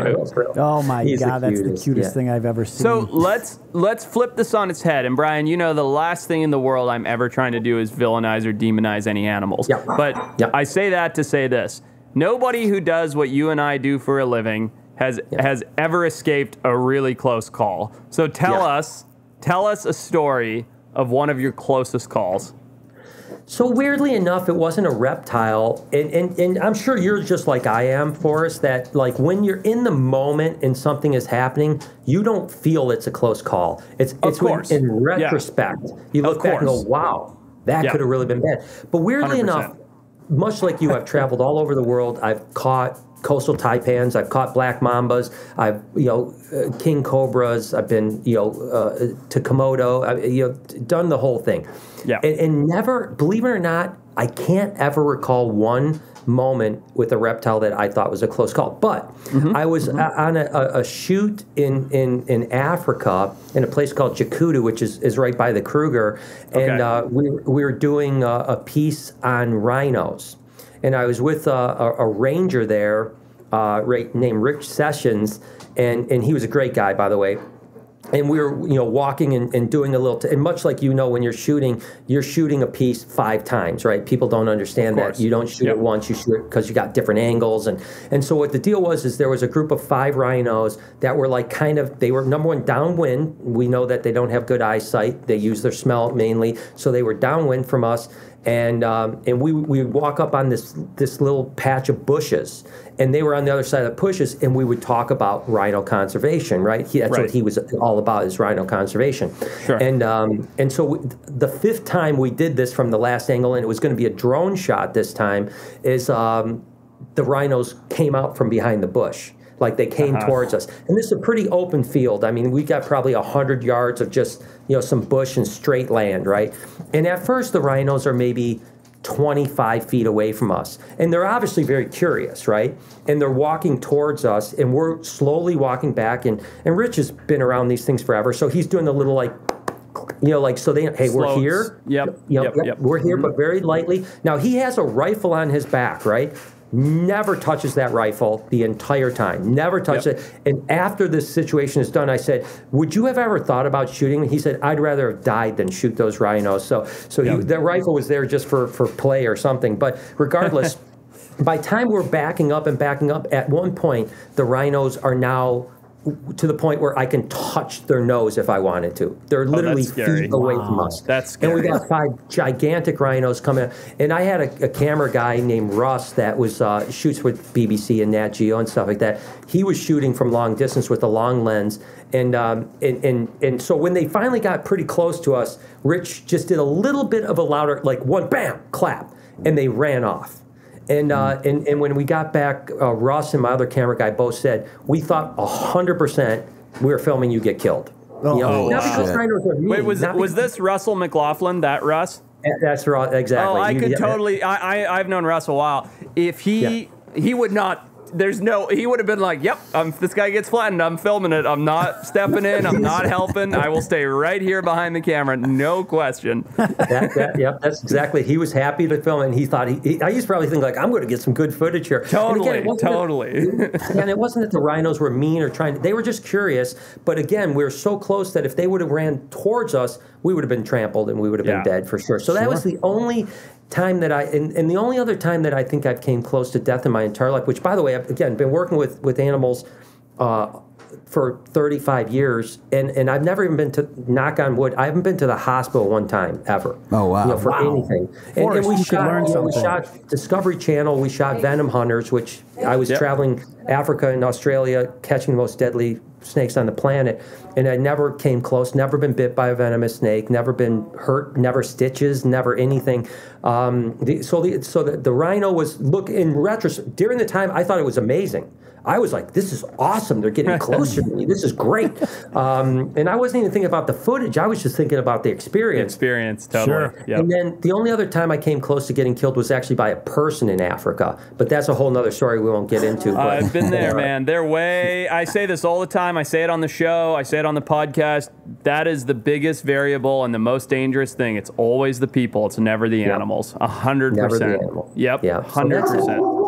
Oh my He's god, that's the cutest, cutest yeah. thing I've ever seen. So let's let's flip this on its head. And Brian, you know the last thing in the world I'm ever trying to do is villainize or demonize any animals. Yeah. But Yeah. I say that to say this: nobody who does what you and I do for a living has Yeah. has ever escaped a really close call. So tell Yeah. us, tell us a story of one of your closest calls. So weirdly enough, it wasn't a reptile, and, and and I'm sure you're just like I am, Forrest. That like when you're in the moment and something is happening, you don't feel it's a close call. It's it's when, in Yeah. retrospect you look back and go, wow, that Yeah. could have really been bad. But weirdly 100%. enough, much like you, I've traveled all over the world. I've caught coastal taipans. I've caught black mambas. I've you know uh, king cobras. I've been you know uh, to Komodo. I, you know done the whole thing. Yeah. And, and never, believe it or not, I can't ever recall one moment with a reptile that I thought was a close call. But Mm-hmm. I was uh on a, a, a shoot in, in, in Africa in a place called Jakutu, which is, is right by the Kruger. And Okay. uh, we, we were doing a, a piece on rhinos. And I was with a, a, a ranger there uh, right, named Rick Sessions. And, and he was a great guy, by the way. And we were you know walking and, and doing a little t- and much like you know when you're shooting you're shooting a piece five times right? People don't understand that. you don't shoot Yep. it once you shoot it because you got different angles. And and so what the deal was is there was a group of five rhinos that were like kind of they were number one downwind. We know that they don't have good eyesight. They use their smell mainly. So they were downwind from us and um, and we we would walk up on this this little patch of bushes, and they were on the other side of the bushes, and we would talk about rhino conservation, right? He, that's Right. what he was all about is rhino conservation. Sure. And um, and so we, the fifth time we did this from the last angle, and it was going to be a drone shot this time, is um, the rhinos came out from behind the bush. Like they came Uh-huh. towards us, and this is a pretty open field. I mean, we got probably hundred yards of just you know some bush and straight land, right? And at first, the rhinos are maybe 25 feet away from us. And they're obviously very curious, right? And they're walking towards us, and we're slowly walking back. And, and Rich has been around these things forever. So he's doing the little like, you know, like, so they, hey, we're here. Yep, You know, yep, yep, yep. We're here, but very lightly. Now, he has a rifle on his back, right? Never touches that rifle the entire time. Never touches Yep. it. And after this situation is done, I said, "Would you have ever thought about shooting?" He said, "I'd rather have died than shoot those rhinos." So, so he, the rifle was there just for for play or something. But regardless, by time we're backing up and backing up, at one point the rhinos are now to the point where I can touch their nose if I wanted to. They're literally scary. feet away from us. That's scary. And we got five gigantic rhinos coming. And I had a, a camera guy named Russ that was uh, shoots with BBC and Nat Geo and stuff like that. He was shooting from long distance with a long lens, and um, and and and so when they finally got pretty close to us, Rich just did a little bit of a louder, like one bam clap, and they ran off. And, uh, and and when we got back, uh, Russ and my other camera guy both said we thought hundred percent we were filming you get killed. You know, Oh, not because shit. rhinos mean, Wait, was not was this Russell McLaughlin? That Russ? that's right, exactly. Oh, I You- could yeah, totally. I, I I've known Russ a while. If he he would not. There's no. He would have been like, "Yep, um, this guy gets flattened, I'm filming it. I'm not stepping in. I'm not helping. I will stay right here behind the camera. No question." that, that, yep, that's exactly. He was happy to film, it, and he thought he. he I used to probably think like, I'm going to get some good footage here. And Totally, again, it wasn't that- totally. and it wasn't that the rhinos were mean or trying. To, they were just curious. But again, we were so close that if they would have ran towards us, we would have been trampled and we would have Yeah. been dead for sure. So that was the only time that I and, and the only other time that I think I've came close to death in my entire life. Which, by the way, I've again been working with with animals. Uh, for 35 years, and, and I've never even been to knock on wood. I haven't been to the hospital one time ever. Oh, wow. You know, for Wow. anything. And, Forrest, and we you shot, learn you know, we shot Discovery Channel. We shot Venom Hunters, which I was Yep. traveling Africa and Australia, catching the most deadly snakes on the planet, and I never came close. Never been bit by a venomous snake. Never been hurt. Never stitches. Never anything. Um, the, so the so the, the rhino was look in retrospect during the time I thought it was amazing. I was like, this is awesome. They're getting closer to me. This is great. Um, and I wasn't even thinking about the footage. I was just thinking about the experience. Experience, totally. Sure. Yep. And then the only other time I came close to getting killed was actually by a person in Africa. But that's a whole nother story we won't get into. But, I've been there, uh, man. They're way. I say this all the time. I say it on the show. I say it on the podcast. That is the biggest variable and the most dangerous thing. It's always the people. It's never the animals. A hundred Never the percent. animal. Yep. Yeah, so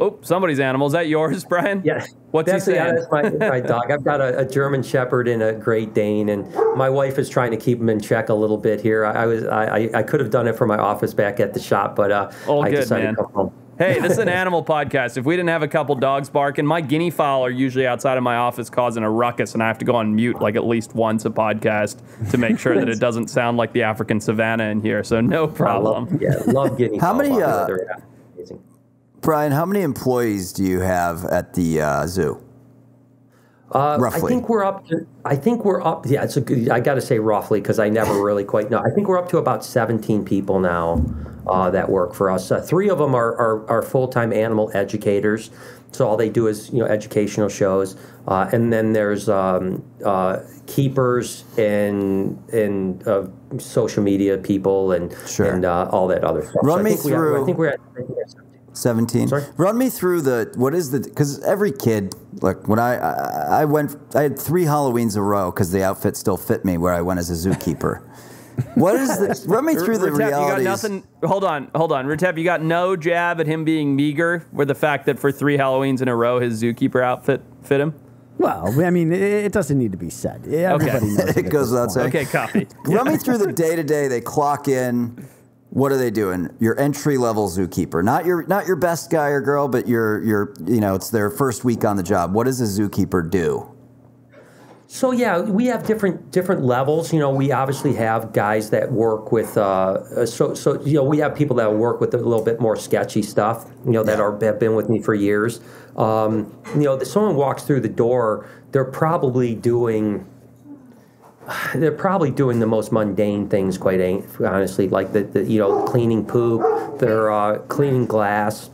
Hundred that's it. percent. Oh, somebody's animal. Is that yours, Brian? Yeah. What's that's, he yeah, saying? that's my, my dog. I've got a, a German Shepherd and a Great Dane, and my wife is trying to keep him in check a little bit here. I, I was I, I, I could have done it for my office back at the shop, but uh, All I good, decided man. to come home. Hey, this is an animal podcast. If we didn't have a couple dogs barking, my guinea fowl are usually outside of my office causing a ruckus, and I have to go on mute like at least once a podcast to make sure that it doesn't sound like the African savannah in here. So no I love, problem. yeah, love getting. How many, uh, amazing. Brian, how many employees do you have at the uh, zoo? Uh, roughly. I think we're up. To, I think we're up. Yeah, it's a good. I got to say roughly because I never really quite know. I think we're up to about 17 people now uh, that work for us. Uh, three of them are are, are full time animal educators. So all they do is you know educational shows, uh, and then there's um, uh, keepers and and uh, social media people and Sure. and uh, all that other stuff. Run so I me think we have- through- I think we're at. I think we're at 17. 17 Sorry? run me through the what is the because every kid like when I, I i went i had three halloweens a row because the outfit still fit me where i went as a zookeeper what is the run me through the Retep, you got nothing. Hold on, hold on. Retep, you got no jab at him being meager, with the fact that for three Halloweens in a row, his zookeeper outfit fit him. Well, I mean, it, it doesn't need to be said. Everybody knows It at goes this without point. saying. Okay, copy. run me through the day to day they clock in what are they doing your entry level zookeeper not your not your best guy or girl but your your you know it's their first week on the job what does a zookeeper do So yeah, we have different different levels. You know, we obviously have guys that work with. Uh, uh, so so you know, we have people that work with a little bit more sketchy stuff. You know, that are have been with me for years. Um, you know, if someone walks through the door, they're probably doing. They're probably doing the most mundane things, quite honestly, like the, the you know cleaning poop. They're uh, cleaning glass.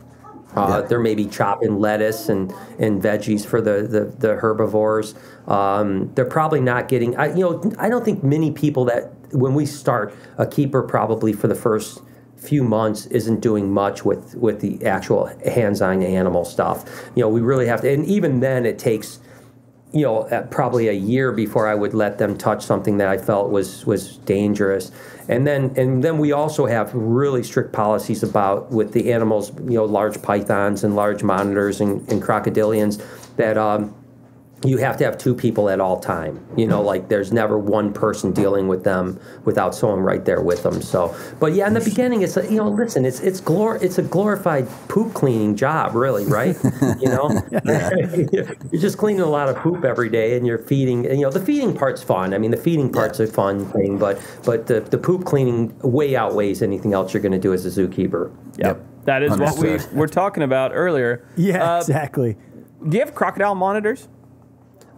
Uh, Yeah. They're maybe chopping lettuce and, and veggies for the, the, the herbivores. Um, they're probably not getting, I, you know, I don't think many people that, when we start, a keeper probably for the first few months isn't doing much with with the actual hands-on animal stuff. You know, we really have to, and even then, it takes you know probably a year before I would let them touch something that I felt was was dangerous. And then and then we also have really strict policies about with the animals, you know, large pythons and large monitors and, and crocodilians that. Um, you have to have two people at all time. You know, like there's never one person dealing with them without someone right there with them. So, but yeah, in the beginning, it's a, you know, listen, it's it's glor it's a glorified poop cleaning job, really, right? you know, you're just cleaning a lot of poop every day, and you're feeding. And, you know, the feeding part's fun. I mean, the feeding part's a fun thing, but but the the poop cleaning way outweighs anything else you're going to do as a zookeeper. Yep. That is what we were talking about earlier. Yeah, Uh, exactly. Do you have crocodile monitors?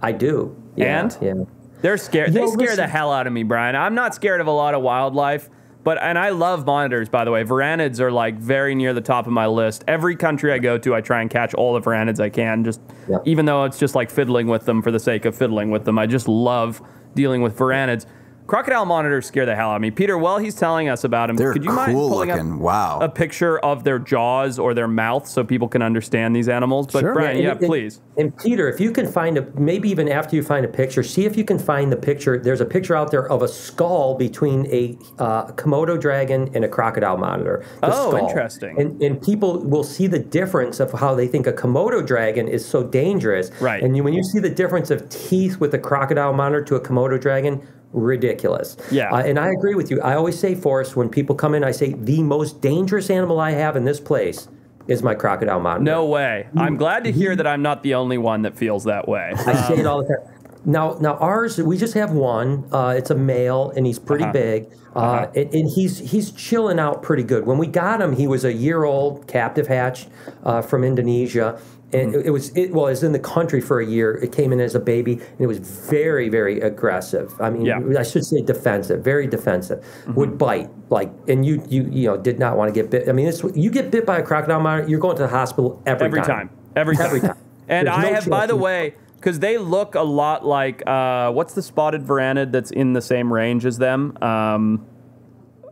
I do. Yeah, And? yeah. They're scared. Yo, they scare the hell out of me, Brian. I'm not scared of a lot of wildlife, but and I love monitors. By the way, varanids are like very near the top of my list. Every country I go to, I try and catch all the varanids I can. Just Yeah. even though it's just like fiddling with them for the sake of fiddling with them, I just love dealing with varanids. Crocodile monitors scare the hell out of me. Peter, while he's telling us about them, They're could you mind pulling looking. up Wow. a picture of their jaws or their mouth so people can understand these animals? But Sure. Brian, yeah, and- and- please. And Peter, if you can find a, maybe even after you find a picture, see if you can find the picture. There's a picture out there of a skull between a uh, Komodo dragon and a crocodile monitor. The Oh, skull. interesting. And, and people will see the difference of how they think a Komodo dragon is so dangerous. Right. And you, when you see the difference of teeth with a crocodile monitor to a Komodo dragon, ridiculous. Yeah. Uh, and I agree with you. I always say, Forrest, when people come in, I say the most dangerous animal I have in this place is my crocodile monitor. No way. I'm glad to hear that I'm not the only one that feels that way. I say it all the time. Now, now ours, we just have one. Uh, it's a male, and he's pretty Uh-huh. big, uh, and, and he's he's chilling out pretty good. When we got him, he was a year old, captive hatched uh, from Indonesia, and Mm-hmm. it, it was it well, it was in the country for a year. It came in as a baby, and it was very very aggressive. I mean, Yeah. Mm-hmm. I should say defensive, very defensive. Would bite like, and you you you know did not want to get bit. I mean, it's, you get bit by a crocodile monitor, you're going to the hospital every, Every time. Every time. Every time. And There's I no have, by the way, because they look a lot like uh, what's the spotted varanid that's in the same range as them? Um,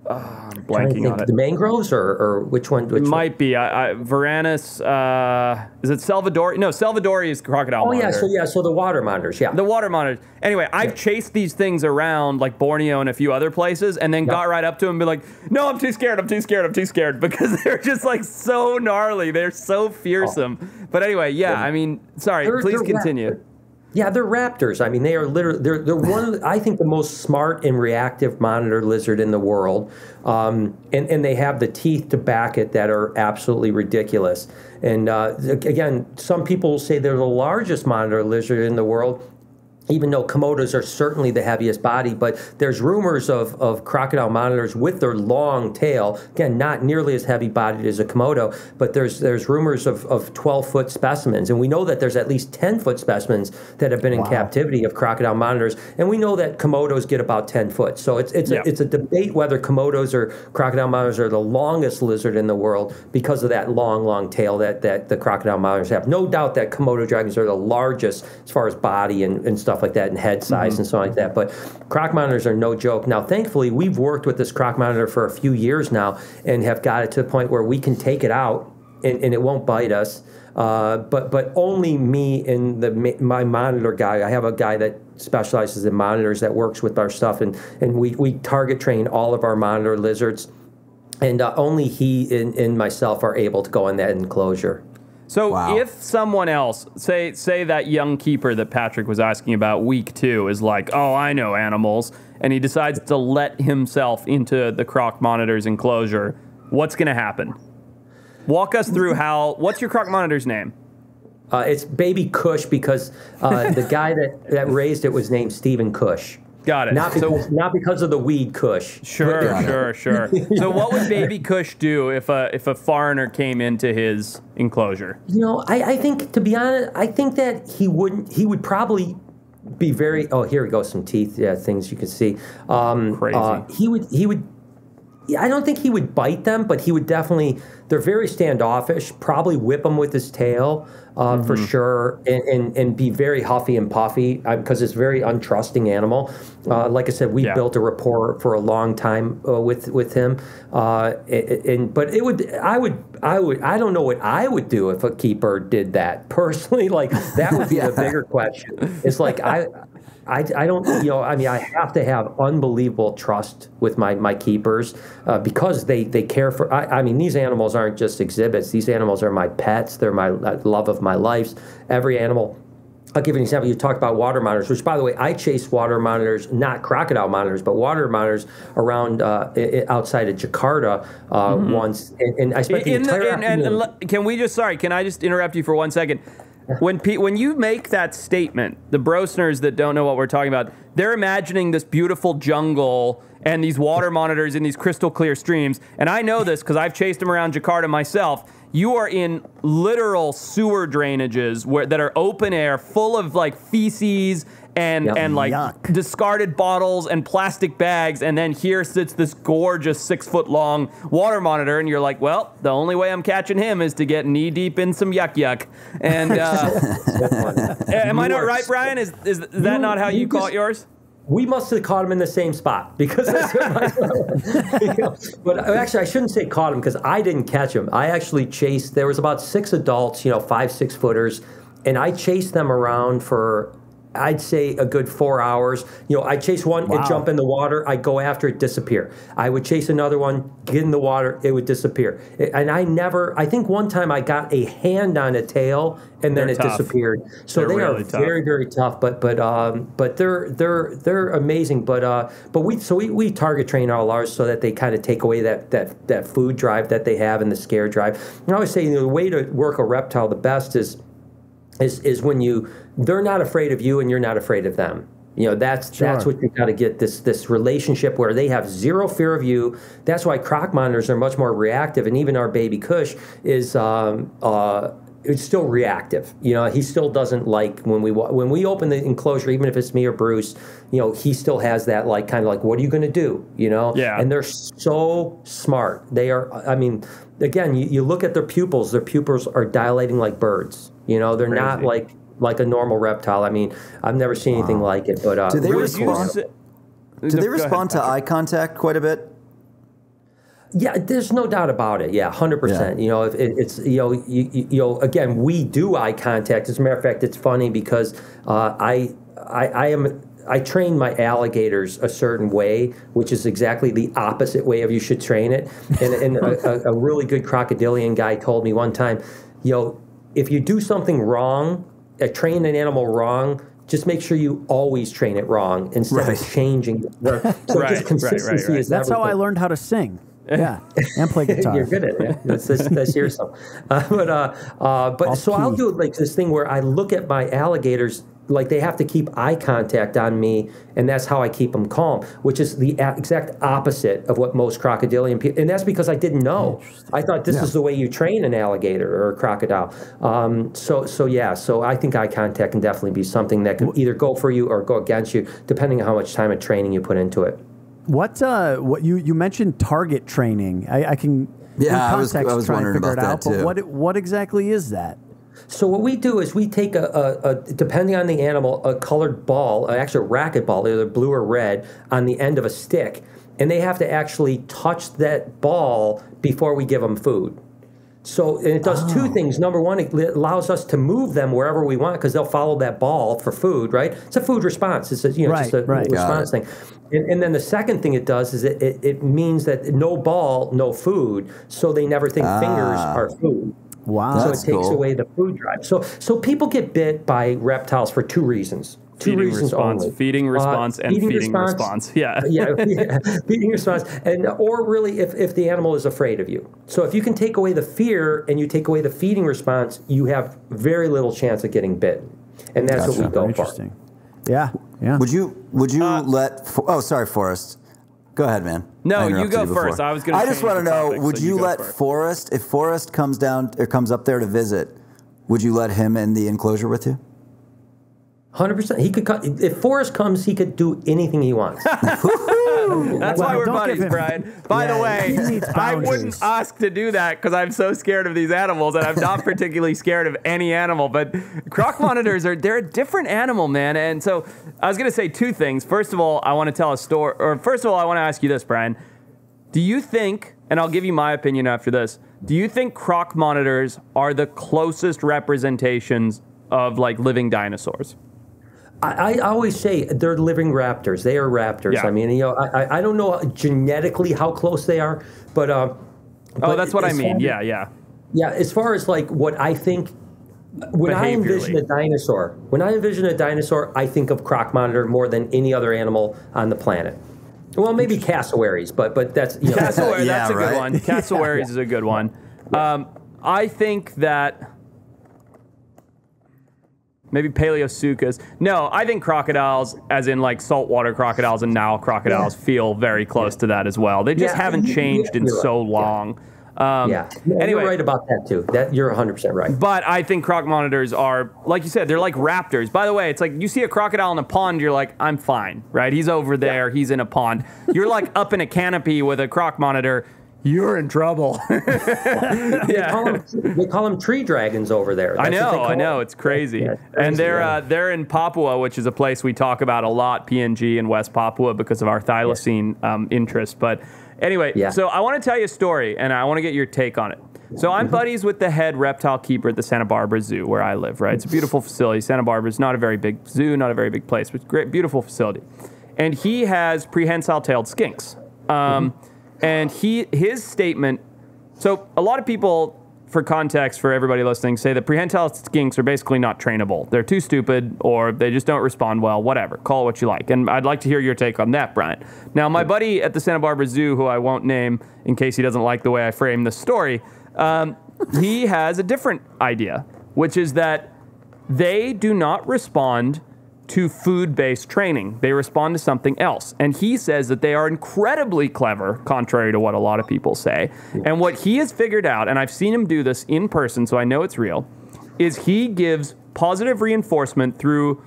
uh, I'm blanking on it. The mangroves, or, or which one? Which one? Might be. I, I, Varanus, uh, is it Salvador? No, Salvador is crocodile Oh yeah, so yeah, so the water monitors, yeah. The water monitors. Anyway, I've chased these things around like Borneo and a few other places, and then got right up to them and be like, "No, I'm too scared. I'm too scared. I'm too scared," because they're just like so gnarly. They're so fearsome. But anyway, yeah. I mean, sorry. They're- please they're continue. rapid. Yeah, they're raptors. I mean, they are literally they're they're one of I think the most smart and reactive monitor lizard in the world, um, and and they have the teeth to back it that are absolutely ridiculous. And uh, again, some people say they're the largest monitor lizard in the world. Even though Komodos are certainly the heaviest body, but there's rumors of, of crocodile monitors with their long tail, again, not nearly as heavy bodied as a Komodo, but there's there's rumors of, of 12 foot specimens. And we know that there's at least 10 foot specimens that have been in captivity of crocodile monitors. And we know that Komodos get about 10 foot. So it's, it's, Yeah. a, it's a debate whether Komodos or crocodile monitors are the longest lizard in the world because of that long, long tail that, that the crocodile monitors have. No doubt that Komodo dragons are the largest as far as body and, and stuff like that and head size and so like that. But croc monitors are no joke. Now, thankfully, we've worked with this croc monitor for a few years now and have got it to the point where we can take it out and, and it won't bite us. Uh, but but only me and the my monitor guy. I have a guy that specializes in monitors that works with our stuff, and and we we target train all of our monitor lizards, and uh, only he and, and myself are able to go in that enclosure. So Wow. if someone else, say say that young keeper that Patrick was asking about week two is like, oh, I know animals, and he decides to let himself into the croc monitor's enclosure, what's going to happen? Walk us through how. What's your croc monitor's name? Uh, it's Baby Cush because uh, the guy that, that raised it was named Stephen Cush. Got it. Not so because, not because of the weed Kush. sure, sure, sure. So what would Baby Kush do if a if a foreigner came into his enclosure? You know, I, I think to be honest, I think that he wouldn't. He would probably be very. Oh, here we go. Some teeth. Yeah, things you can see. Um, Crazy. uh, he would. He would. I don't think he would bite them, but he would definitely. They're very standoffish. Probably whip them with his tail uh, for sure, and, and and be very huffy and puffy because it's a very untrusting animal. Uh, like I said, we Yeah. built a rapport for a long time uh, with with him, uh, and, and but it would I would I would I don't know what I would do if a keeper did that personally. Like that would be the bigger question. It's like I. I, I don't you know I mean I have to have unbelievable trust with my my keepers uh, because they they care for I, I mean these animals aren't just exhibits these animals are my pets they're my uh, love of my life every animal I'll give you an example. You talked about water monitors, which, by the way, I chase water monitors, not crocodile monitors, but water monitors around uh, outside of Jakarta uh, once, and, and I spent the In the, entire and, and, and can we just sorry? Can I just interrupt you for one second? When pe- when you make that statement, the brosners that don't know what we're talking about, they're imagining this beautiful jungle and these water monitors in these crystal clear streams. And I know this because I've chased them around Jakarta myself. You are in literal sewer drainages where that are open air, full of like feces and Yep. and like Yuck. discarded bottles and plastic bags, and then here sits this gorgeous six foot long water monitor, and you're like, well, the only way I'm catching him is to get knee deep in some yuck yuck. And uh, am I not right, Brian? Is is that You- not how you, you caught just- yours? we must have caught him in the same spot because that's what my, you know, but actually I shouldn't say caught him because I didn't catch him. I actually chased. There was about six adults, you know, five six footers, and I chased them around for. I'd say a good four hours. You know, I chase one, Wow. it jump in the water, I go after it, disappear. I would chase another one, get in the water, it would disappear. And I never. I think one time I got a hand on a tail, and then They're it tough. disappeared. So They're they really are very very tough but but um but they're they're they're amazing but uh but we so we, we target train all ours so that they kind of take away that that that food drive that they have and the scare drive and i always say you know, the way to work a reptile the best is is is when you they're not afraid of you and you're not afraid of them you know that's that's what you got to get this this relationship where they have zero fear of you that's why croc monitors are much more reactive and even our baby kush is um uh it's still reactive. You know, he still doesn't like when we when we open the enclosure, even if it's me or Bruce. You know, he still has that like kind of like, what are you going to do? You know, Yeah. And they're so smart. They are. I mean, again, you, you look at their pupils. Their pupils are dilating like birds. You know, they're not like like a normal reptile. I mean, I've never seen anything like it. But uh, Do they really Would you cool. respond- Do Go they ahead, respond to eye contact quite a bit? Yeah, there's no doubt about it. Yeah, hundred percent. You know, if it, it's you know, you, you you know, again, we do eye contact. As a matter of fact, it's funny because uh, I, I I am I train my alligators a certain way, which is exactly the opposite way of you should train it. And, and a, a, a really good crocodilian guy told me one time, you know, if you do something wrong, uh, train an animal wrong. Just make sure you always train it wrong instead Right. of changing. it. So Right, right, just right, consistency right. is That's how I learned how to sing. Yeah, and play guitar. You're good at it. Yeah. That's, that's, that's your song. Uh, but uh, uh, but Off so I'll do like this thing where I look at my alligators like they have to keep eye contact on me, and that's how I keep them calm, which is the exact opposite of what most crocodilian people. And that's because I didn't know. I thought this is the way you train an alligator or a crocodile. Um, so so yeah. So I think eye contact can definitely be something that can either go for you or go against you, depending on how much time and training you put into it. What uh, what you you mentioned target training? I, I can Yeah, in I was- context I was try and wondering figure about it out. that, But too. what what exactly is that? So what we do is we take a, a, a depending on the animal, a colored ball, uh, actually a racket ball, either blue or red, on the end of a stick, and they have to actually touch that ball before we give them food. So and it does two things. Number one, it allows us to move them wherever we want because they'll follow that ball for food. Right? It's a food response. It's a, you know just a Right, right. Response thing. And, and then the second thing it does is it, it, it means that no ball, no food. So they never think fingers Ah. are food. Wow. So That's it takes cool. away the food drive. So so people get bit by reptiles for two reasons. Two Feeding reasons response, only. feeding Uh, response, and feeding response. Yeah. yeah, yeah, feeding response, and or really if, if the animal is afraid of you. So if you can take away the fear and you take away the feeding response, you have very little chance of getting bitten, and that's Gotcha. what we go for. Interesting. Yeah, yeah. Would you would you Uh, let? For, oh, sorry, Forrest. Go ahead, man. No, you go before. first. I was gonna I just want to know: topic, Would so you, you let for it. Forrest, if Forrest comes down or comes up there to visit, would you let him in the enclosure with you? Hundred percent. He could cut. If Forrest comes, he could do anything he wants. That's Well, why we're buddies, Brian. By Yeah, the way, I wouldn't ask to do that because I'm so scared of these animals, and I'm not particularly scared of any animal. But croc monitors are they're a different animal, man. And so I was gonna say two things. First of all, I want to tell a story. Or first of all, I want to ask you this, Brian. Do you think, and I'll give you my opinion after this, do you think croc monitors are the closest representations of like living dinosaurs? I, I always say they're living raptors. They are raptors. Yeah. I mean, you know, I, I- I don't know genetically how close they are, but uh, Oh, but that's what I mean. far- Yeah, yeah. Yeah, as far as like what I think, when I envision a dinosaur, when I envision a dinosaur, I think of croc monitor more than any other animal on the planet. Well, maybe cassowaries, but but that's you know, Cassowary, Yeah, that's a good one. Cassowaries is a good one. Um, I think that maybe Paleosuchus. No, I think crocodiles, as in like saltwater crocodiles and Nile crocodiles, feel very close to that as well. They just Yeah, haven't changed in right. so Yeah. long. Um, yeah. Yeah, Anyway, you're right about that too. That you're 100 percent right. but I think croc monitors are, like you said, they're like raptors. By the way, it's like you see a crocodile in a pond, you're like, I'm fine, right? He's over there, he's in a pond. You're like up in a canopy with a croc monitor, you're in trouble. They call them they call them tree dragons over there. I That's what they know, I know, them. it's crazy. Yeah, it's and they're yeah. uh, they're in Papua, which is a place we talk about a lot, PNG and West Papua, because of our thylacine um, interest. But anyway, Yeah. so I want to tell you a story, and I want to get your take on it. So I'm Mm-hmm. buddies with the head reptile keeper at the Santa Barbara Zoo, where I live. Right, it's a beautiful facility. Santa Barbara is not a very big zoo, not a very big place, but great, beautiful facility. And he has prehensile-tailed skinks. Um, And he his statement so a lot of people, for context, for everybody listening, say that prehensile skinks are basically not trainable. They're too stupid, or they just don't respond well. Whatever, call it what you like. And I'd like to hear your take on that, Brian. Now, my buddy at the Santa Barbara Zoo, who I won't name in case he doesn't like the way I frame the story, um, he has a different idea, which is that they do not respond to food based training. They respond to something else. And he says that they are incredibly clever, contrary to what a lot of people say. And what he has figured out, and I've seen him do this in person, so I know it's real, is he gives positive reinforcement through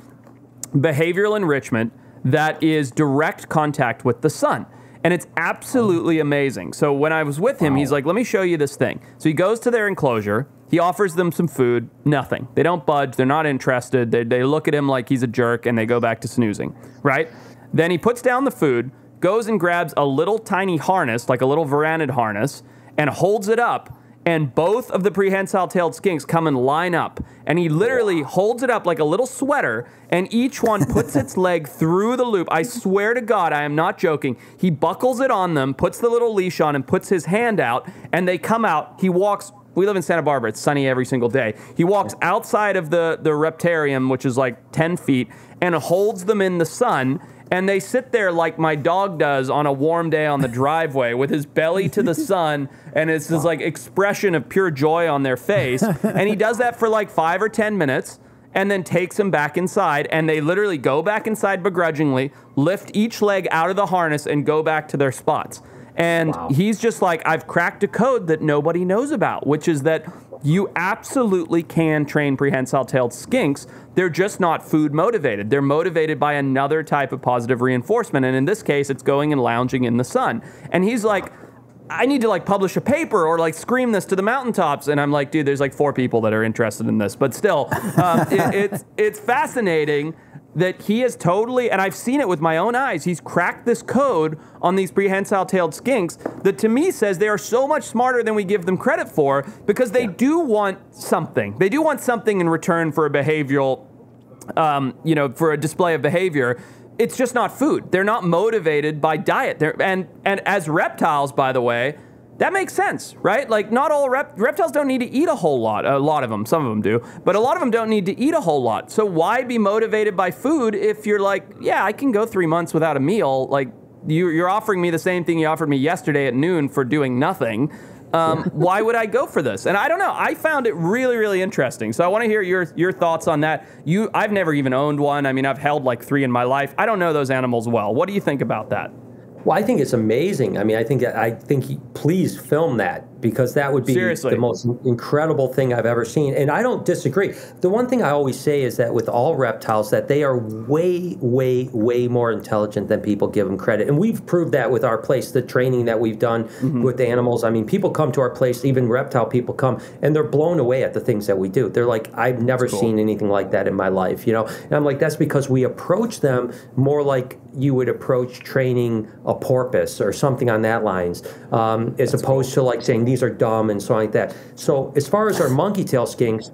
behavioral enrichment that is direct contact with the sun. And it's absolutely amazing. So when I was with him, he's like, let me show you this thing. So he goes to their enclosure. He offers them some food. Nothing. They don't budge. They're not interested. They, they look at him like he's a jerk and they go back to snoozing, right? Then he puts down the food, goes and grabs a little tiny harness, like a little varanid harness, and holds it up and both of the prehensile tailed skinks come and line up. And he literally holds it up like a little sweater, and each one puts its leg through the loop. I swear to God, I am not joking. He buckles it on them, puts the little leash on, and puts his hand out, and they come out. He walks. We live in Santa Barbara. It's sunny every single day. He walks outside of the, the reptarium, which is like 10 feet, and holds them in the sun and they sit there like my dog does on a warm day on the driveway with his belly to the sun and it's this like expression of pure joy on their face and he does that for like five or ten minutes and then takes him back inside and they literally go back inside begrudgingly lift each leg out of the harness and go back to their spots and he's just like i've cracked a code that nobody knows about which is that you absolutely can train prehensile tailed skinks. They're just not food motivated. They're motivated by another type of positive reinforcement. And in this case, it's going and lounging in the sun. And he's like, I need to like publish a paper or like scream this to the mountaintops. And I'm like, dude, there's like four people that are interested in this. But still, um, it, it's, it's fascinating that he has totally, and I've seen it with my own eyes, he's cracked this code on these prehensile tailed skinks that to me says they are so much smarter than we give them credit for because they do want something. They do want something in return for a behavioral, um, you know, for a display of behavior. It's just not food. They're not motivated by diet. They're, and, and as reptiles, by the way, that makes sense, right? Like, not all rep- reptiles don't need to eat a whole lot. A lot of them, some of them do, but a lot of them don't need to eat a whole lot. So, why be motivated by food if you're like, yeah, I can go three months without a meal? Like, you, you're offering me the same thing you offered me yesterday at noon for doing nothing. Um, why would I go for this? And I don't know. I found it really, really interesting. So I want to hear your your thoughts on that. You, I've never even owned one. I mean, I've held like three in my life. I don't know those animals well. What do you think about that? Well, I think it's amazing. I mean, I think I think he, please film that because that would be Seriously. the most incredible thing I've ever seen. And I don't disagree. The one thing I always say is that with all reptiles, that they are way, way, way more intelligent than people give them credit. And we've proved that with our place, the training that we've done with the animals. I mean, people come to our place, even reptile people come, and they're blown away at the things that we do. They're like, I've never seen anything like that in my life, you know? And I'm like, that's because we approach them more like you would approach training a porpoise or something on that lines, um, as opposed to like saying are dumb and so like that. So as far as our monkey tail skinks,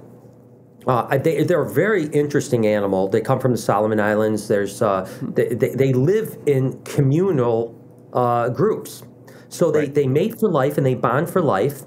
uh, they, they're a very interesting animal. They come from the Solomon Islands. There's uh, they, they, they live in communal uh, groups, so they, they mate for life and they bond for life.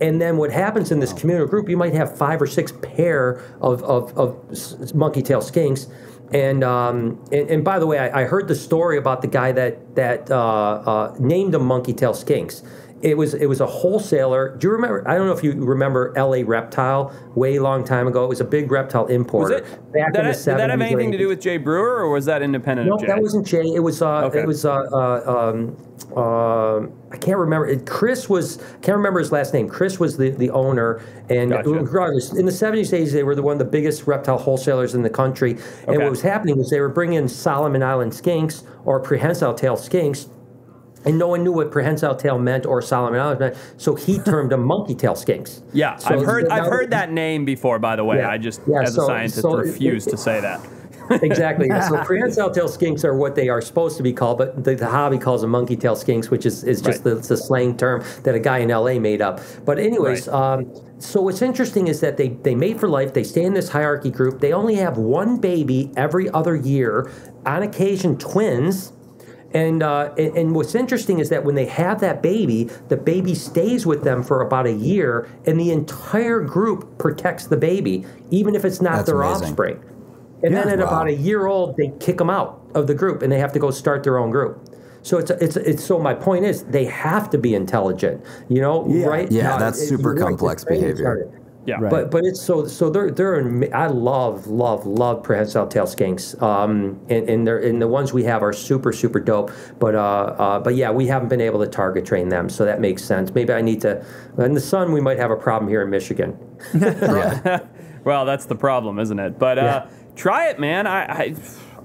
And then what happens in this communal group, you might have five or six pair of, of, of monkey tail skinks. And, um, and and by the way, I, I heard the story about the guy that that uh, uh, named them monkey tail skinks. It was it was a wholesaler. Do you remember? I don't know if you remember L.A. Reptile way long time ago. It was a big reptile importer. Was it? back Did, in the that, did that have 70s, anything to do with Jay Brewer, or was that independent No, of Jay? that wasn't Jay. It was uh, Okay. it was uh, uh, um, uh, I can't remember. It, Chris was can't remember his last name. Chris was the, the owner, and Gotcha. regardless, in the seventies, days they were the one of the biggest reptile wholesalers in the country. And Okay. what was happening was they were bringing in Solomon Island skinks or prehensile tail skinks. And no one knew what prehensile tail meant or Solomon Islands meant, so he termed them monkey tail skinks. Yeah, So I've heard I've heard that name before. By the way, Yeah. I just Yeah, as so- a scientist so refuse to say that. exactly. So prehensile tail skinks are what they are supposed to be called, but the, the hobby calls them monkey tail skinks, which is, is just Right. the, the slang term that a guy in LA made up. But anyways, Right. um, so what's interesting is that they they mate for life. They stay in this hierarchy group. They only have one baby every other year, on occasion twins. And, uh, and and what's interesting is that when they have that baby, the baby stays with them for about a year, and the entire group protects the baby, even if it's not That's their amazing. offspring. And then at Wow. about a year old, they kick them out of the group, and they have to go start their own group. So it's it's it's so my point is they have to be intelligent, you know, Yeah. right? Yeah, Uh, that's it- super you're right, the complex behavior. started. Yeah. Right. But but it's so so they're they're I love love love prehensile tail skinks um and, and they're and the ones we have are super super dope but uh, uh but yeah we haven't been able to target train them so that makes sense maybe I need to in the sun we might have a problem here in Michigan Well, that's the problem, isn't it? But uh, Yeah. try it, man. I, I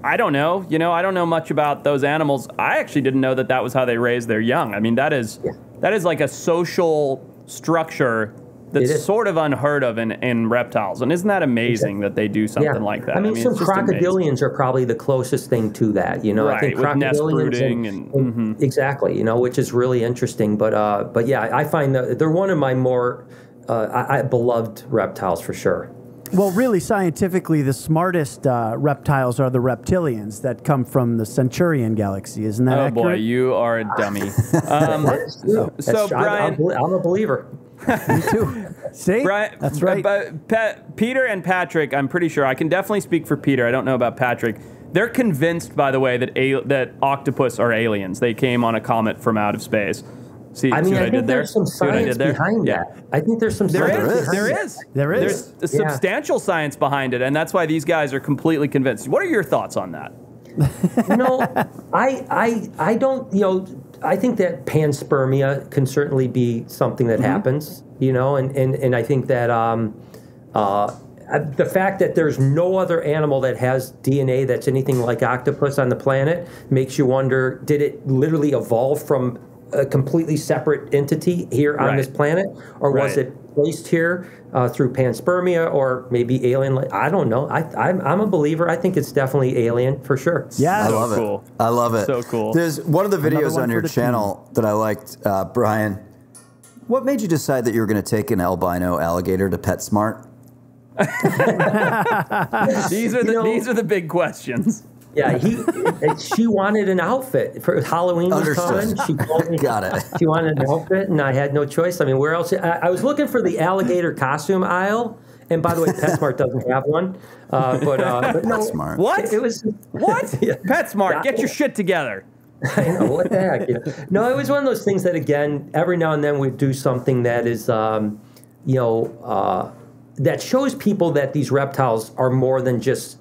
I don't know. You know, I don't know much about those animals. I actually didn't know that that was how they raise their young. I mean, that is Yeah. that is like a social structure that's It is. sort of unheard of in, in reptiles. And isn't that amazing that they do something like that? I mean, some it's just amazing. crocodilians are probably the closest thing to that. You know, I Right, think with nest crocodilians brooding and- mm-hmm. exactly. You know, which is really interesting. But uh, but yeah, I find that they're one of my more uh, I, I beloved reptiles for sure. Well, really, scientifically, the smartest uh, reptiles are the reptilians that come from the Centurion galaxy. Isn't that Oh accurate? boy, you are a dummy. Um, That's true. so, That's- Brian- I'm, I'm a believer. Me too. See, Brian, that's right. But Pa- Peter and Patrick, I'm pretty sure I can definitely speak for Peter. I don't know about Patrick. They're convinced, by the way, that a- that octopus are aliens. They came on a comet from out of space. See, I see mean, what I, I, think did there? there's some I science there? behind Yeah. that. I think there's some There science. is, behind there that. is, There is. There's Yeah. substantial science behind it, and that's why these guys are completely convinced. What are your thoughts on that? you know, I, I, I don't, you know, I think that panspermia can certainly be something that happens, you know, and, and, and I think that um, uh, the fact that there's no other animal that has DNA that's anything like octopus on the planet makes you wonder did it literally evolve from a completely separate entity here on Right. this planet, or was it placed here uh, through panspermia or maybe alien? I don't know. I, I'm, I'm a believer. I think it's definitely alien for sure. yeah, I So love cool. it. I love it. So cool. There's one of the videos on your the team. channel that I liked, uh, Brian. What made you decide that you were going to take an albino alligator to PetSmart? These are the You know- these are the big questions. Yeah, he. she wanted an outfit for Halloween was Understood. coming. She told me Got it. she wanted an outfit, and I had no choice. I mean, where else? I, I was looking for the alligator costume aisle, and by the way, PetSmart doesn't have one. Uh, but, uh, but no, Smart. What? It, it was What? Yeah. PetSmart, get your shit together. I know what the heck. you know. No, it was one of those things that again, every now and then we do something that is, um, you know, uh, that shows people that these reptiles are more than just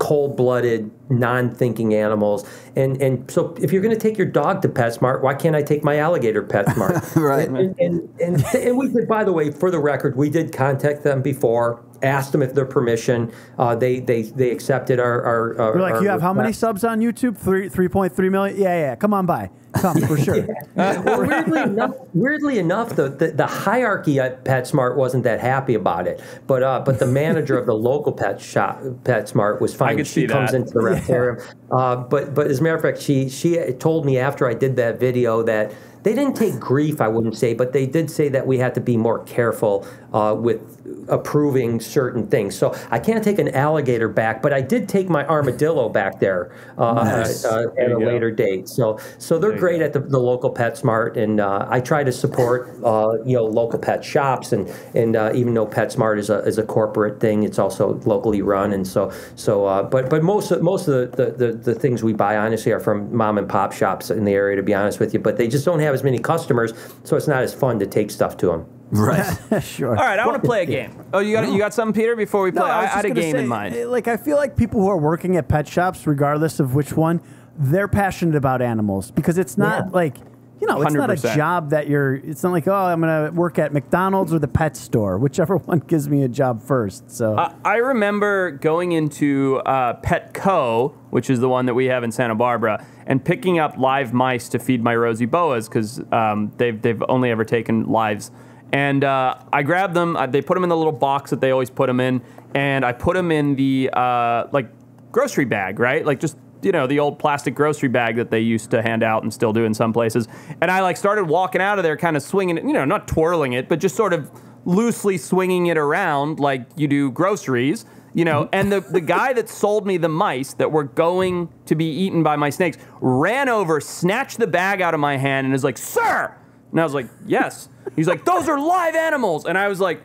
cold-blooded non-thinking animals. And and so if you're going to take your dog to PetSmart, why can't I take my alligator PetSmart? Right. And and, and, and, and we did. By the way, for the record, we did contact them before. Asked them if their permission. Uh, they they they accepted our our. our We're like, our you have how many subs on YouTube? Three, three point three million. Yeah, yeah. Come on by. Come for sure. well, weirdly enough, weirdly enough, the, the, the hierarchy at PetSmart wasn't that happy about it. But uh, but the manager of the local pet shop, PetSmart, was fine. could she see comes that. into the reptarium. Uh, but but as a matter of fact, she she told me after I did that video that. They didn't take grief, I wouldn't say, but they did say that we had to be more careful uh, with approving certain things. So I can't take an alligator back, but I did take my armadillo back there uh, Nice. uh, at you a go. later date. So so they're you great at the, the local PetSmart, and uh, I try to support uh, you know local pet shops, and and uh, even though PetSmart is a is a corporate thing, it's also locally run, and so so. Uh, but but most of, most of the, the, the, the things we buy honestly are from mom and pop shops in the area, to be honest with you. But they just don't have as many customers, so it's not as fun to take stuff to them. Right. sure. All right, I want to play a game. Oh, you got you got something, Peter? Before we play, No, I, I had a game say, in mind. eh, Like, I feel like people who are working at pet shops, regardless of which one, they're passionate about animals because it's not Yeah. like, you know, it's not a job that you're. It's not like, oh, I'm going to work at McDonald's or the pet store, whichever one gives me a job first. So, I- I remember going into uh, Petco, which is the one that we have in Santa Barbara, and picking up live mice to feed my rosy boas because um, they've they've only ever taken lives. And uh, I grabbed them. Uh, they put them in the little box that they always put them in, and I put them in the uh, like grocery bag, right? Like just you know the old plastic grocery bag that they used to hand out and still do in some places. And I like started walking out of there, kind of swinging it, you know, not twirling it, but just sort of loosely swinging it around like you do groceries. You know, mm-hmm. and the, the guy that sold me the mice that were going to be eaten by my snakes ran over, snatched the bag out of my hand, and is like, Sir! And I was like, Yes. He's like, Those are live animals. And I was like,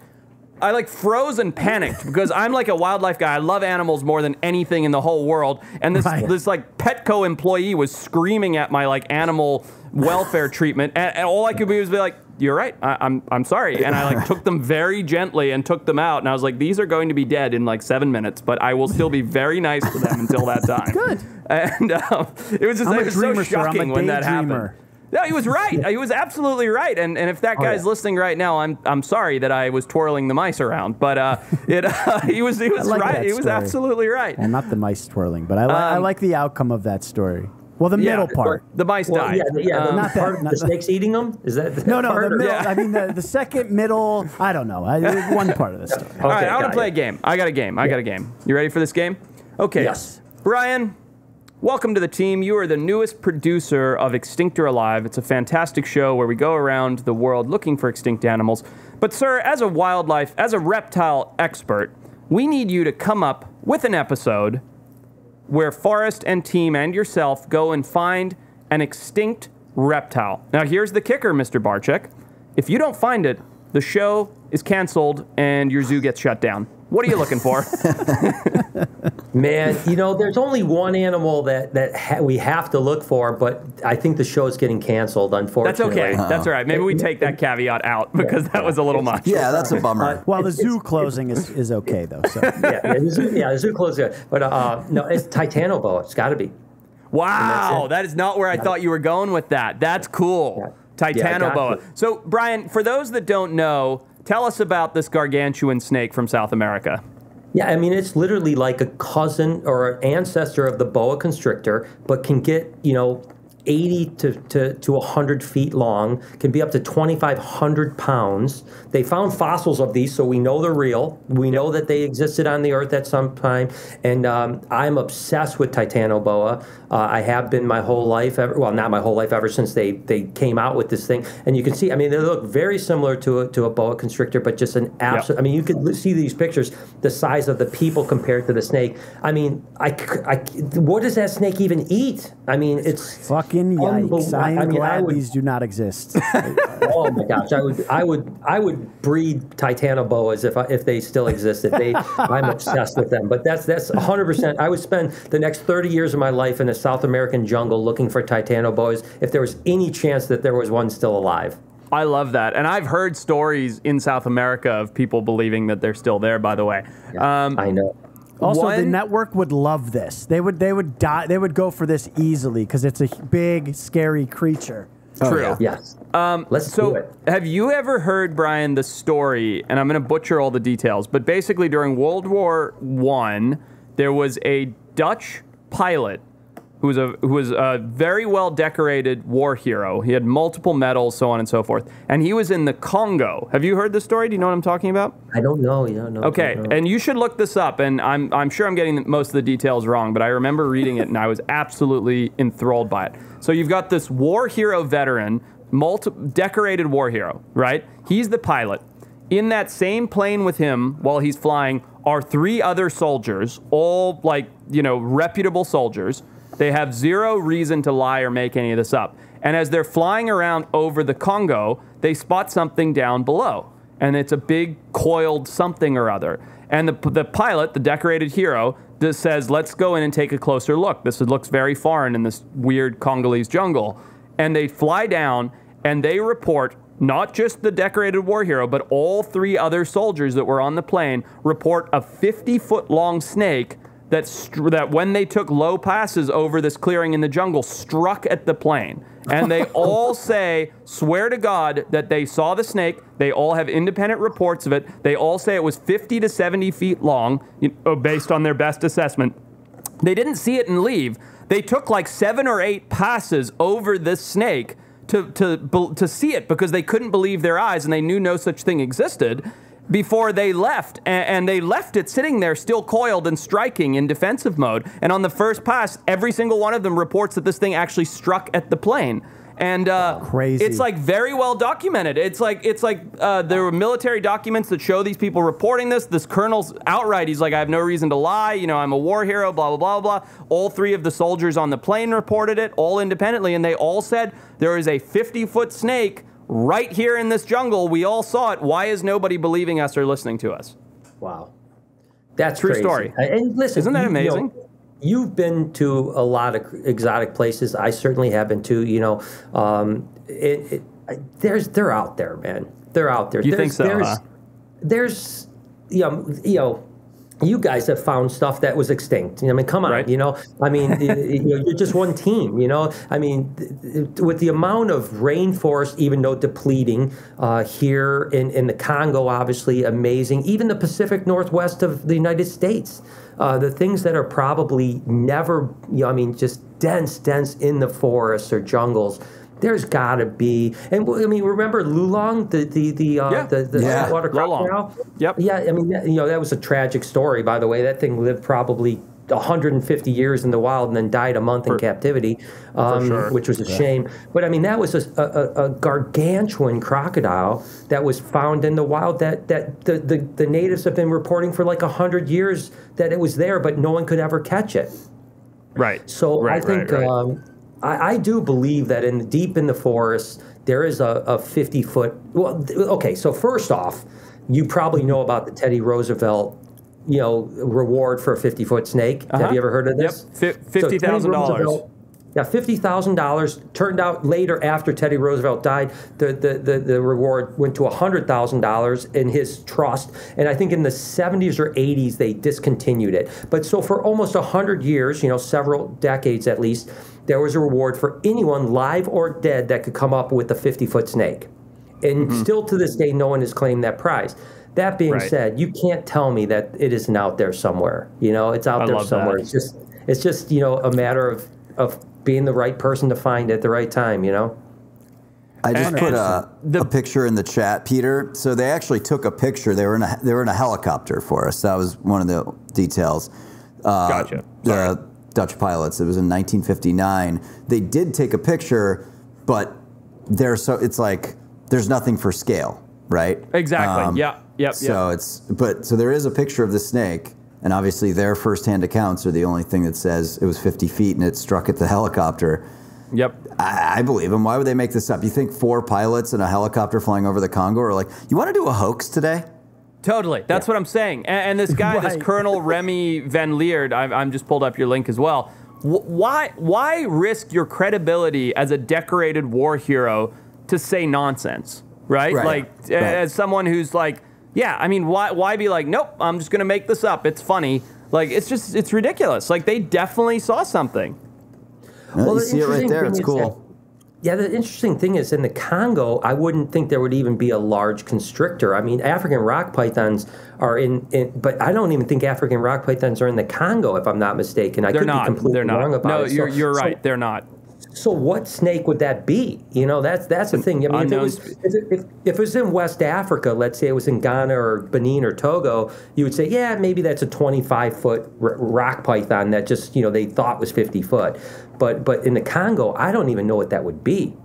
I like froze and panicked because I'm like a wildlife guy. I love animals more than anything in the whole world. And this Right. this like Petco employee was screaming at my like animal welfare treatment, and, and all I could do was be like, "You're right. I, I'm I'm sorry." And I like took them very gently and took them out. And I was like, "These are going to be dead in like seven minutes, but I will still be very nice to them until that time." Good. And um, it was just I'm it was dreamer, so sir. I'm a shocking when that daydreamer. happened. No, he was right. He was absolutely right. And and if that guy's Oh, yeah. listening right now, I'm I'm sorry that I was twirling the mice around. But uh, it uh, he was he was like right. He was absolutely right. and not the mice twirling, but I, li- I Um, like the outcome of that story. Well, the Yeah, middle part. The mice Well, died. yeah, the- yeah. Um, Not that- part of not the that- snakes eating them is that the No, no, part the middle. Yeah. I mean, the, the second middle. I don't know. I, one part of the story. all right, I want to play it. a game. I got a game. I got a game. You ready for this game? Okay. Yes. Brian, welcome to the team. You are the newest producer of Extinct or Alive. It's a fantastic show where we go around the world looking for extinct animals. But, sir, as a wildlife, as a reptile expert, we need you to come up with an episode where Forrest and team and yourself go and find an extinct reptile. Now, here's the kicker, Mr. Barczyk. If you don't find it, the show is canceled and your zoo gets shut down. What are you looking for? Man, you know, there's only one animal that that ha- we have to look for, but I think the show's getting canceled. Unfortunately, that's Unfortunately, okay. That's all right. Maybe we take that caveat out because that was a little much. Yeah, that's a bummer. Well, the zoo closing is, is okay though. So yeah, yeah, the zoo, yeah, the zoo closed. But uh, no, it's Titanoboa. It's got to be. Wow, that is not where I thought you were going with that. That's cool. Yeah. Yeah, Titanoboa. you. so, Brian, for those that don't know, tell us about this gargantuan snake from South America. Yeah, I mean, it's literally like a cousin or an ancestor of the boa constrictor, but can get, you know, 80 to, to, to 100 feet long, can be up to 2,500 pounds. They found fossils of these, so we know they're real. We know that they existed on the earth at some time. And um, I'm obsessed with Titanoboa. Uh, I have been my whole life, ever, well, not my whole life, ever since they, they came out with this thing. And you can see, I mean, they look very similar to a, to a boa constrictor, but just an absolute, I mean, you could see these pictures, the size of the people compared to the snake. I mean, I, I what does that snake even eat? I mean, it's fucking yikes! I'm I mean, I glad would- these do not exist. oh my gosh, I would, I would, I would breed Titanoboas if I, if they still existed. They, I'm obsessed with them. But that's that's 100. percent I would spend the next 30 years of my life in a South American jungle looking for Titanoboas if there was any chance that there was one still alive. I love that. And I've heard stories in South America of people believing that they're still there, by the way. Um, I know. Also, the network would love this. They would they would die. They would go for this easily because it's a big, scary creature. Oh, True. yeah. Yes. Um, Let's So, have you ever heard, Brian, the story? And I'm going to butcher all the details, but basically, during World War One, there was a Dutch pilot who was a who was a very well decorated war hero. He had multiple medals, so on and so forth. And he was in the Congo. Have you heard this story? Do you know what I'm talking about? I don't know. Yeah, no. Okay, and you should look this up. And I'm I'm sure I'm getting most of the details wrong, but I remember reading it and I was absolutely enthralled by it. So you've got this war hero veteran, multi- decorated war hero, right? He's the pilot. In that same plane with him, while he's flying, are three other soldiers, all like you know reputable soldiers. They have zero reason to lie or make any of this up. And as they're flying around over the Congo, they spot something down below and it's a big coiled something or other. And the, the pilot, the decorated hero, just says, "Let's go in and take a closer look. This looks very foreign in this weird Congolese jungle." And they fly down and they report not just the decorated war hero, but all three other soldiers that were on the plane report a 50 foot long snake that str- that when they took low passes over this clearing in the jungle struck at the plane and they all say swear to god that they saw the snake. They all have independent reports of it. They all say it was 50 to 70 feet long you know, based on their best assessment. They didn't see it and leave. They took like seven or eight passes over this snake to, to, to see it because they couldn't believe their eyes and they knew no such thing existed before they left, and, they left it sitting there still coiled and striking in defensive mode. And on the first pass, every single one of them reports that this thing actually struck at the plane. And uh, Crazy. it's like very well documented. It's like it's like uh, there were military documents that show these people reporting this. This colonel's outright. He's like, I have no reason to lie. You know, I'm a war hero. Blah blah blah blah. All three of the soldiers on the plane reported it, all independently, and they all said there is a 50 foot snake right here in this jungle. We all saw it. Why is nobody believing us or listening to us? Wow. That's True crazy. story. And listen, Isn't that you- you know, amazing? you've been to a lot of exotic places. I certainly have been too. You know, um, it, it, I- there's they're out there, man. They're out there. You there's, think so, There's, huh? there's, you know, you know. You guys have found stuff that was extinct. I mean, come on. Right. You know, I mean, you you're just one team. You know, I mean, th- th- with the amount of rainforest, even though depleting uh, here in, in the Congo, obviously amazing. Even the Pacific Northwest of the United States, uh, the things that are probably never, you know, I mean, just dense, dense in the forests or jungles. There's got to be, and I mean, remember Lolong, the the the uh, Yeah. the, the Yeah. saltwater crocodile. Yep. Yeah, I mean, that- you know, that was a tragic story, by the way. That thing lived probably 150 years in the wild and then died a month in captivity, um, sure. which was a shame. But I mean, that was a, a, a gargantuan crocodile that was found in the wild that, that the, the, the natives have been reporting for like 100 years that it was there, but no one could ever catch it. Right. So right, I think right, right. Um, I, I do believe that in deep in the forest there is a, a 50 foot. Well, okay. So first off, you probably know about the Teddy Roosevelt, you know, reward for a 50 foot snake. Uh-huh. Have you ever heard of Yep. this? Fi- So $50,000. Yeah, fifty thousand dollars. Turned out later, after Teddy Roosevelt died, the the, the, the reward went to hundred thousand dollars in his trust. And I think in the seventies or eighties they discontinued it. But so for almost hundred years, you know, several decades at least, there was a reward for anyone live or dead that could come up with a fifty foot snake. And still to this day, no one has claimed that prize. That being Right. said, you can't tell me that it isn't out there somewhere. You know, it's out I there somewhere. that. It's just it's just you know a matter of of being the right person to find at the right time. You know. I just And- put and a, the- a picture in the chat, Peter. So they actually took a picture. They were in a they were in a helicopter for us. That was one of the details. Uh, Gotcha. Sorry. The Dutch pilots. It was in 1959. They did take a picture, but they're so it's like there's nothing for scale, right? Exactly. Um, yeah. Yep. So it's but so there is a picture of the snake, and obviously their firsthand accounts are the only thing that says it was 50 feet and it struck at the helicopter. Yep. I, I believe them. Why would they make this up? You think four pilots in a helicopter flying over the Congo are like, you want to do a hoax today? Totally. That's what I'm saying. And, and this guy, this Colonel Remy Van Lierde, I've, I'm just pulled up your link as well. Wh- Why, why risk your credibility as a decorated war hero to say nonsense, right? Right. Like, Right. as someone who's like, yeah, I mean, why, why be like, nope, I'm just going to make this up. It's funny. Like it's just it's ridiculous. Like they definitely saw something. Well, you the see it right there. thing It's is cool. Yeah, the interesting thing is in the Congo, I wouldn't think there would even be a large constrictor. I mean, African rock pythons are in, in but I don't even think African rock pythons are in the Congo, if I'm not mistaken. I They're could be completely They're wrong about No, it. So- you're you're so- right. They're not. So what snake would that be? You know, that's that's the thing. I mean, if it, was, if, if, it was in West Africa, let's say it was in Ghana or Benin or Togo, you would say, yeah, maybe that's a 25 foot rock python that just you know they thought was 50 foot. But but in the Congo, I don't even know what that would be.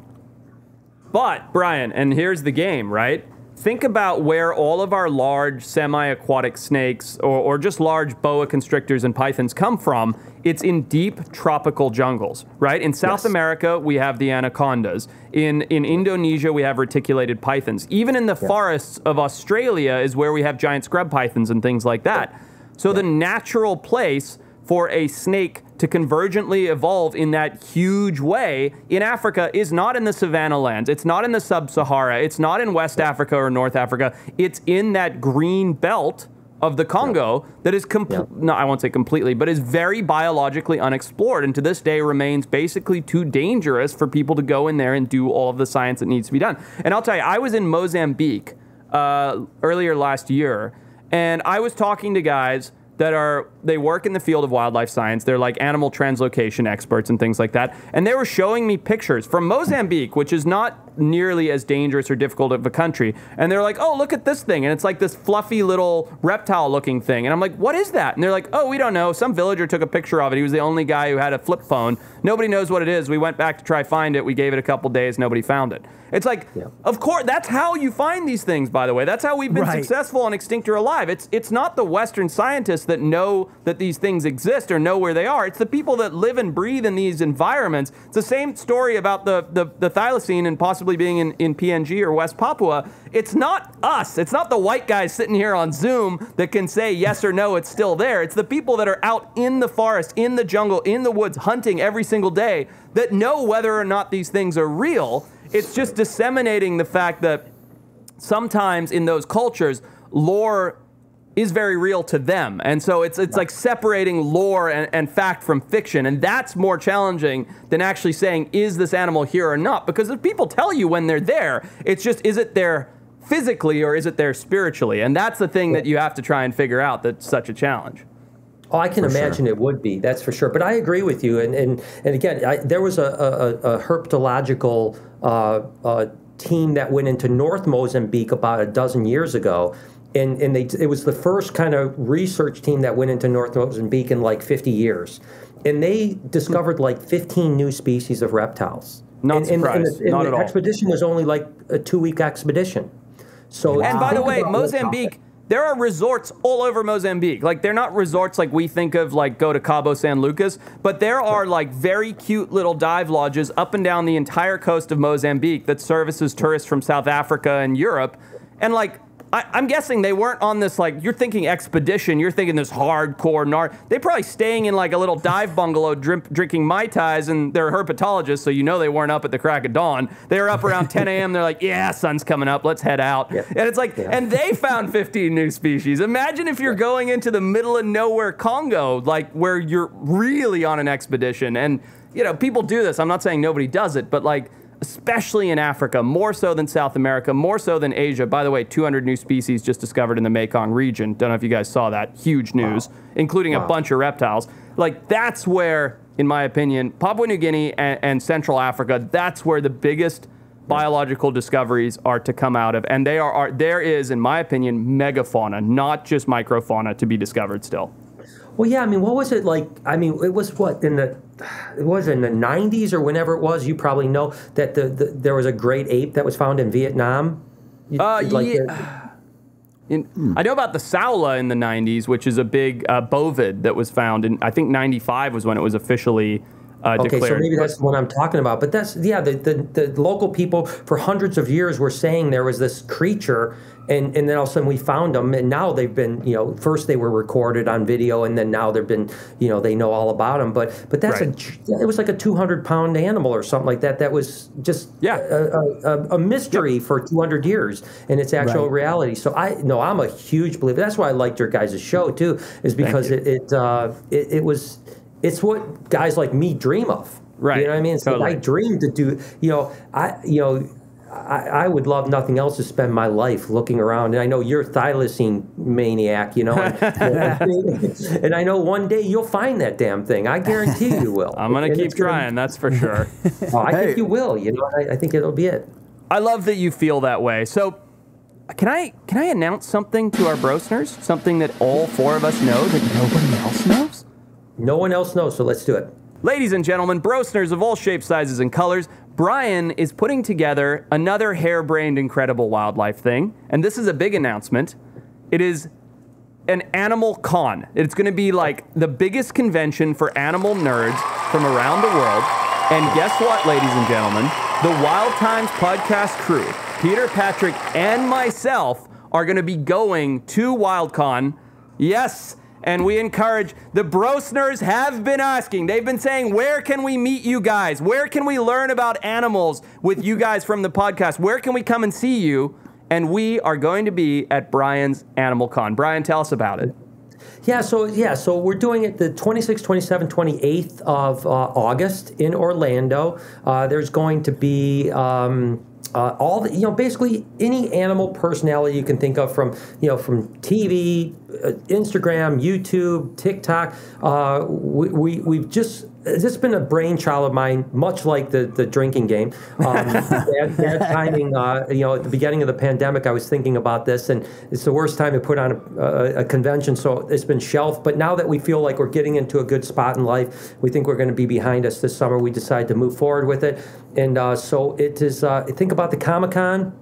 But, Brian, and here's the game, right? Think about where all of our large semi aquatic snakes or, or just large boa constrictors and pythons come from. It's in deep tropical jungles, right? In South Yes. America, we have the anacondas. In, in Indonesia, we have reticulated pythons. Even in the forests of Australia is where we have giant scrub pythons and things like that. So the natural place for a snake to convergently evolve in that huge way in Africa is not in the savanna lands. It's not in the sub Sahara. It's not in West Africa or North Africa. It's in that green belt of the Congo that is com- Yeah. no, I won't say completely, but is very biologically unexplored and to this day remains basically too dangerous for people to go in there and do all of the science that needs to be done. And I'll tell you, I was in Mozambique uh, earlier last year and I was talking to guys that are they work in the field of wildlife science. They're like animal translocation experts and things like that. And they were showing me pictures from Mozambique, which is not nearly as dangerous or difficult of a country. And they're like, "Oh, look at this thing." And it's like this fluffy little reptile-looking thing. And I'm like, "What is that?" And they're like, "Oh, we don't know. Some villager took a picture of it. He was the only guy who had a flip phone. Nobody knows what it is. We went back to try find it. We gave it a couple days. Nobody found it." It's like, Yeah. of course, that's how you find these things. By the way, that's how we've been Right. successful on Extinct or Alive. It's it's not the Western scientists that know that these things exist or know where they are. It's the people that live and breathe in these environments. It's the same story about the the, the thylacine and possibly being in, in PNG or West Papua. It's not us. It's not the white guys sitting here on Zoom that can say yes or no. It's still there. It's the people that are out in the forest, in the jungle, in the woods, hunting every single day that know whether or not these things are real. It's just disseminating the fact that sometimes in those cultures, lore is very real to them. And so it's it's like separating lore and, and fact from fiction. And that's more challenging than actually saying, is this animal here or not? Because if people tell you when they're there, it's just is it there physically or is it there spiritually? And that's the thing that you have to try and figure out that's such a challenge. Oh, I can imagine it would be. That's for sure. But I agree with you. And and and again, I, there was a, a, a herpetological uh, uh, team that went into North Mozambique about a dozen years ago. And, and they, it was the first kind of research team that went into North Mozambique in like 50 years. And they discovered like 15 new species of reptiles. Not and, and- and surprised. the, and Not the at all. expedition was only like a two week expedition. So And by the way, Mozambique, there are resorts all over Mozambique. Like they're not resorts like we think of, like go to Cabo San Lucas, but there are like very cute little dive lodges up and down the entire coast of Mozambique that services tourists from South Africa and Europe. And like I, I'm guessing they weren't on this like you're thinking expedition. You're thinking this hardcore nar. They probably staying in like a little dive bungalow, drink, drinking mai tais, and they're herpetologists, so you know they weren't up at the crack of dawn. They were up around 10 a.m. They're like, yeah, sun's coming up, let's head out. Yeah. And it's like, Yeah. and they found 15 new species. Imagine if you're going into the middle of nowhere Congo, like where you're really on an expedition. And you know, people do this. I'm not saying nobody does it, but like especially in Africa, more so than South America, more so than Asia. By the way, 200 new species just discovered in the Mekong region. Don't know if you guys saw that. Huge news, including a bunch of reptiles. Like, that's where, in my opinion, Papua New Guinea and, and Central Africa, that's where the biggest biological discoveries are to come out of. And they are, are there is, in my opinion, megafauna, not just microfauna, to be discovered still. Well, yeah. I mean, what was it like? I mean, it was what in the it was in the '90s or whenever it was. You probably know that the, the there was a great ape that was found in Vietnam. You- Uh, like yeah. the- In, I know about the Saola in the 90s, which is a big uh, bovid that was found in, I think 95 was when it was officially uh, Okay, declared. so maybe that's what I'm talking about. But that's yeah, the, the the local people for hundreds of years were saying there was this creature, and and then all of a sudden we found them, and now they've been you know first they were recorded on video, and then now they've been you know they know all about them. But but that's Right. a it was like a 200 pound animal or something like that. That was just Yeah. a, a, a, a mystery for 200 years, and it's actual Right. reality. So I no, I'm a huge believer. That's why I liked your guys' show too, is because you. it it, uh, it it was it's what guys like me dream of. Right. You know what I mean? So Totally. I dream to do. You know, I you know. I, I would love nothing else to spend my life looking around, and I know you're a thylacine maniac, you know, and, and I know one day you'll find that damn thing. I guarantee you will. I'm gonna And keep it's gonna- trying. That's for sure. Oh, I Hey. think you will. You know, I, I think it'll be it. I love that you feel that way. So, can I can I announce something to our brosners? Something that all four of us know that nobody else knows? No one else knows, so let's do it. Ladies and gentlemen, brosners of all shapes, sizes, and colors, Brian is putting together another harebrained, incredible wildlife thing, and this is a big announcement. It is an animal con. It's going to be like the biggest convention for animal nerds from around the world. And guess what, ladies and gentlemen? The Wild Times podcast crew, Peter, Patrick, and myself are going to be going to WildCon. Yes, and we encourage the Brosners have been asking. They've been saying, "Where can we meet you guys? Where can we learn about animals with you guys from the podcast? Where can we come and see you?" And we are going to be at Brian's Animal Con. Brian, tell us about it. Yeah, so yeah, so we're doing it the 26th, 27th, 28th of uh, August in Orlando. Uh, there's going to be um, uh, all the, you know, basically any animal personality you can think of from, you know, from TV, uh, Instagram, YouTube, TikTok. Uh, we, we, we've just, this has been a brainchild of mine, much like the, the drinking game. Um, bad, bad timing, uh, you know, at the beginning of the pandemic, I was thinking about this, and it's the worst time to put on a, a, a convention, so it's been shelved. But now that we feel like we're getting into a good spot in life, we think we're going to be behind us this summer. We decided to move forward with it, and uh, so it is. Uh, think about the Comic Con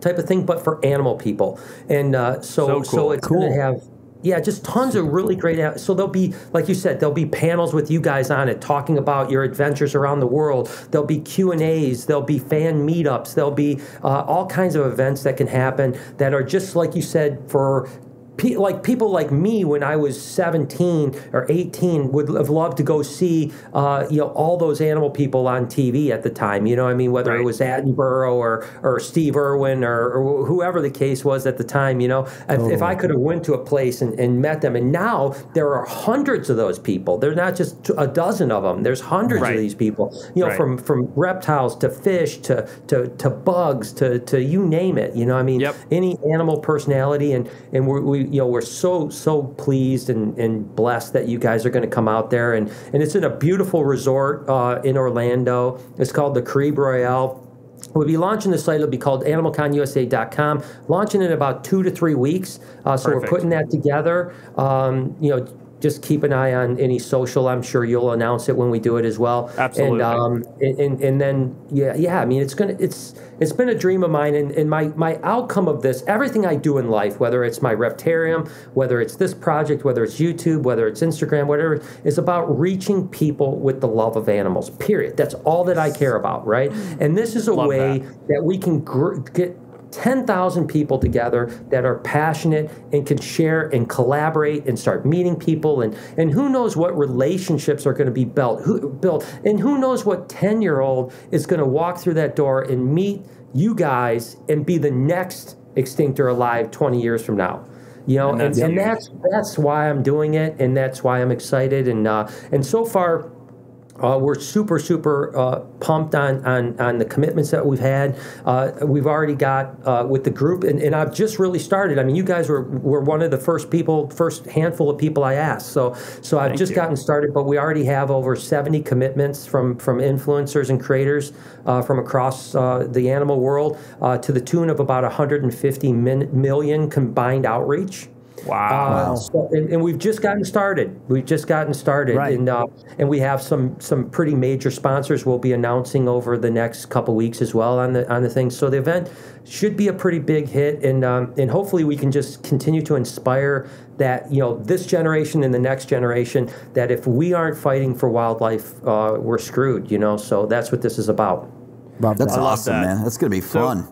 type of thing, but for animal people, and uh, so So cool. it's going to have. Yeah, just tons of really great. So there'll be, like you said, there'll be panels with you guys on it, talking about your adventures around the world. There'll be Q and A's. There'll be fan meetups. There'll be uh, all kinds of events that can happen that are just like you said for. Pe- Like people like me when I was 17 or 18 would have loved to go see, uh, you know, all those animal people on TV at the time. You know, what I mean, whether it was Attenborough or or Steve Irwin or, or whoever the case was at the time. You know, if, if I could have went to a place and, and met them, and now there are hundreds of those people. They're not just a dozen of them. There's hundreds Right. of these people. You know, Right. from from reptiles to fish to to, to bugs to, to you name it. You know, I mean, Yep. any animal personality, and and we're, we you know we're so so pleased and, and blessed that you guys are going to come out there, and and it's in a beautiful resort uh, in Orlando. It's called the Caribe Royale. We'll be launching the site. It'll be called animalconusa.com. Launching in about two to three weeks. Uh, so Perfect. we're putting that together. Um, you know, just keep an eye on any social. I'm sure you'll announce it when we do it as well. Absolutely. And um, and, and, and then yeah, yeah. I mean, it's gonna it's it's been a dream of mine, and, and my my outcome of this, everything I do in life, whether it's my reptarium, whether it's this project, whether it's YouTube, whether it's Instagram, whatever, is about reaching people with the love of animals. Period. That's all that I care about, right? And this is a Love way that. that we can gr- get 10,000 people together that are passionate and can share and collaborate and start meeting people. And and who knows what relationships are going to be built who built. And who knows what 10 year old is going to walk through that door and meet you guys and be the next extinct or alive 20 years from now you know? And and, that's and, that's that's why i'm doing it and that's why i'm excited and uh and so far uh, we're super, super uh, pumped on, on on the commitments that we've had. Uh, we've already got uh, with the group, and, and I've just really started. I mean, you guys were were one of the first people, first handful of people I asked. So so I've Thank just you. gotten started, but we already have over seventy commitments from from influencers and creators uh, from across uh, the animal world uh, to the tune of about 150 min- million combined outreach. Wow. Uh, so- and, and we've just gotten started. We've just gotten started, Right. and uh, and we have some some pretty major sponsors we'll be announcing over the next couple weeks as well on the on the thing. So the event should be a pretty big hit, and um, and hopefully we can just continue to inspire that you know this generation and the next generation that if we aren't fighting for wildlife, uh, we're screwed. You know, so that's what this is about. Love That's awesome, that. man. That's gonna be fun.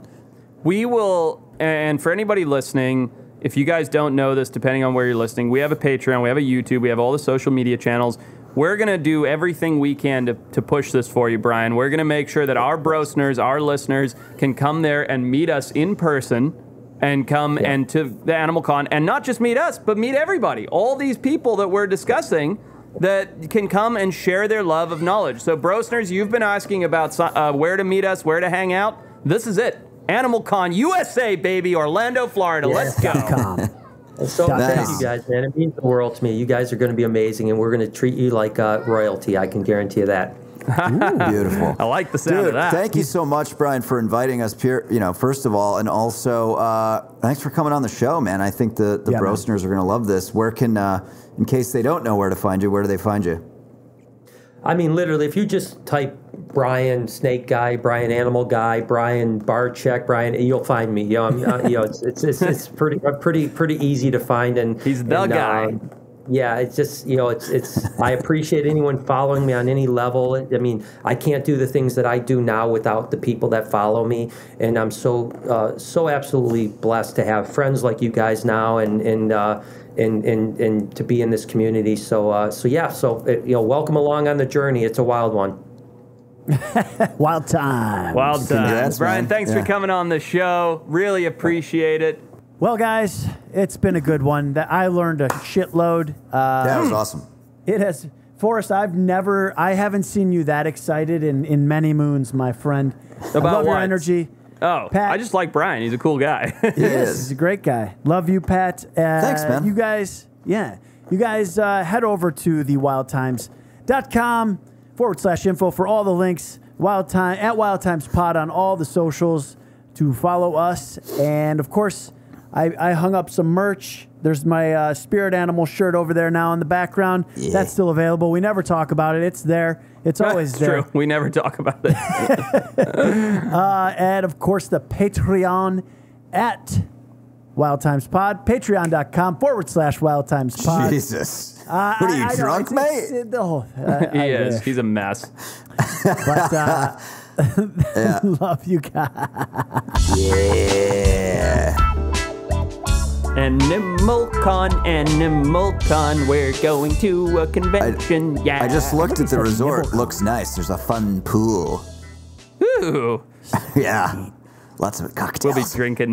We will, and for anybody listening, if you guys don't know this, depending on where you're listening, we have a Patreon, we have a YouTube, we have all the social media channels. We're going to do everything we can to, to push this for you, Brian. We're going to make sure that our brosners, our listeners, can come there and meet us in person and come and to the Animal Con and not just meet us, but meet everybody. All these people that we're discussing that can come and share their love of knowledge. So, brosners, you've been asking about uh, where to meet us, where to hang out. This is it. Animal Con USA, baby, Orlando, Florida. Let's go. Com. And so Nice. thank you guys, man. It means the world to me. You guys are going to be amazing, and we're going to treat you like uh, royalty. I can guarantee you that. Beautiful. I like the sound Dude, of that. thank you so much, Brian, for inviting us. Pure, you know, first of all, and also uh, thanks for coming on the show, man. I think the the Yeah, man. Brosners are going to love this. Where can, uh, in case they don't know where to find you, where do they find you? I mean, literally, if you just type Brian Snake Guy, Brian Animal Guy, Brian Barczyk, Brian, you'll find me. You know, I'm, uh, you know it's, it's, it's, it's pretty uh, pretty pretty easy to find, and He's the and, guy. um, yeah, it's just you know, it's it's. I appreciate anyone following me on any level. I mean, I can't do the things that I do now without the people that follow me, and I'm so uh, so absolutely blessed to have friends like you guys now, and and. Uh, and, and, and to be in this community, so uh, so yeah, so uh, you know, welcome along on the journey. It's a wild one. Wild time. Wild times. Congrats, Brian, man. thanks Yeah. for coming on the show. Really appreciate it. Well, guys, it's been a good one. That I learned a shitload. Uh, That was awesome. It has, Forrest. I've never, I haven't seen you that excited in in many moons, my friend. I About love your energy. Oh, Pat. I just like Brian. He's a cool guy. He is. he's a great guy. Love you, Pat. Uh, Thanks, man. You guys, yeah, you guys uh, head over to the wildtimes.com forward slash info for all the links. Wild time at Wild Times Pod on all the socials to follow us, and of course, I, I hung up some merch. There's my uh, spirit animal shirt over there now in the background. Yeah. That's still available. We never talk about it. It's there. It's always there. true. We never talk about it. Uh, and of course, the Patreon at Wild Times Pod, patreon.com forward slash Wild Times Pod. Jesus. Uh, what are I- you, I know, drunk, it's- mate? it's- it- oh, uh, he I is. wish. He's a mess. But uh, love you guys. yeah. Animal Con, Animal Con. We're going to a convention. yeah. I just looked at the resort. nibble. Looks nice. There's a fun pool. Ooh, Yeah. Lots of cocktails. we'll be drinking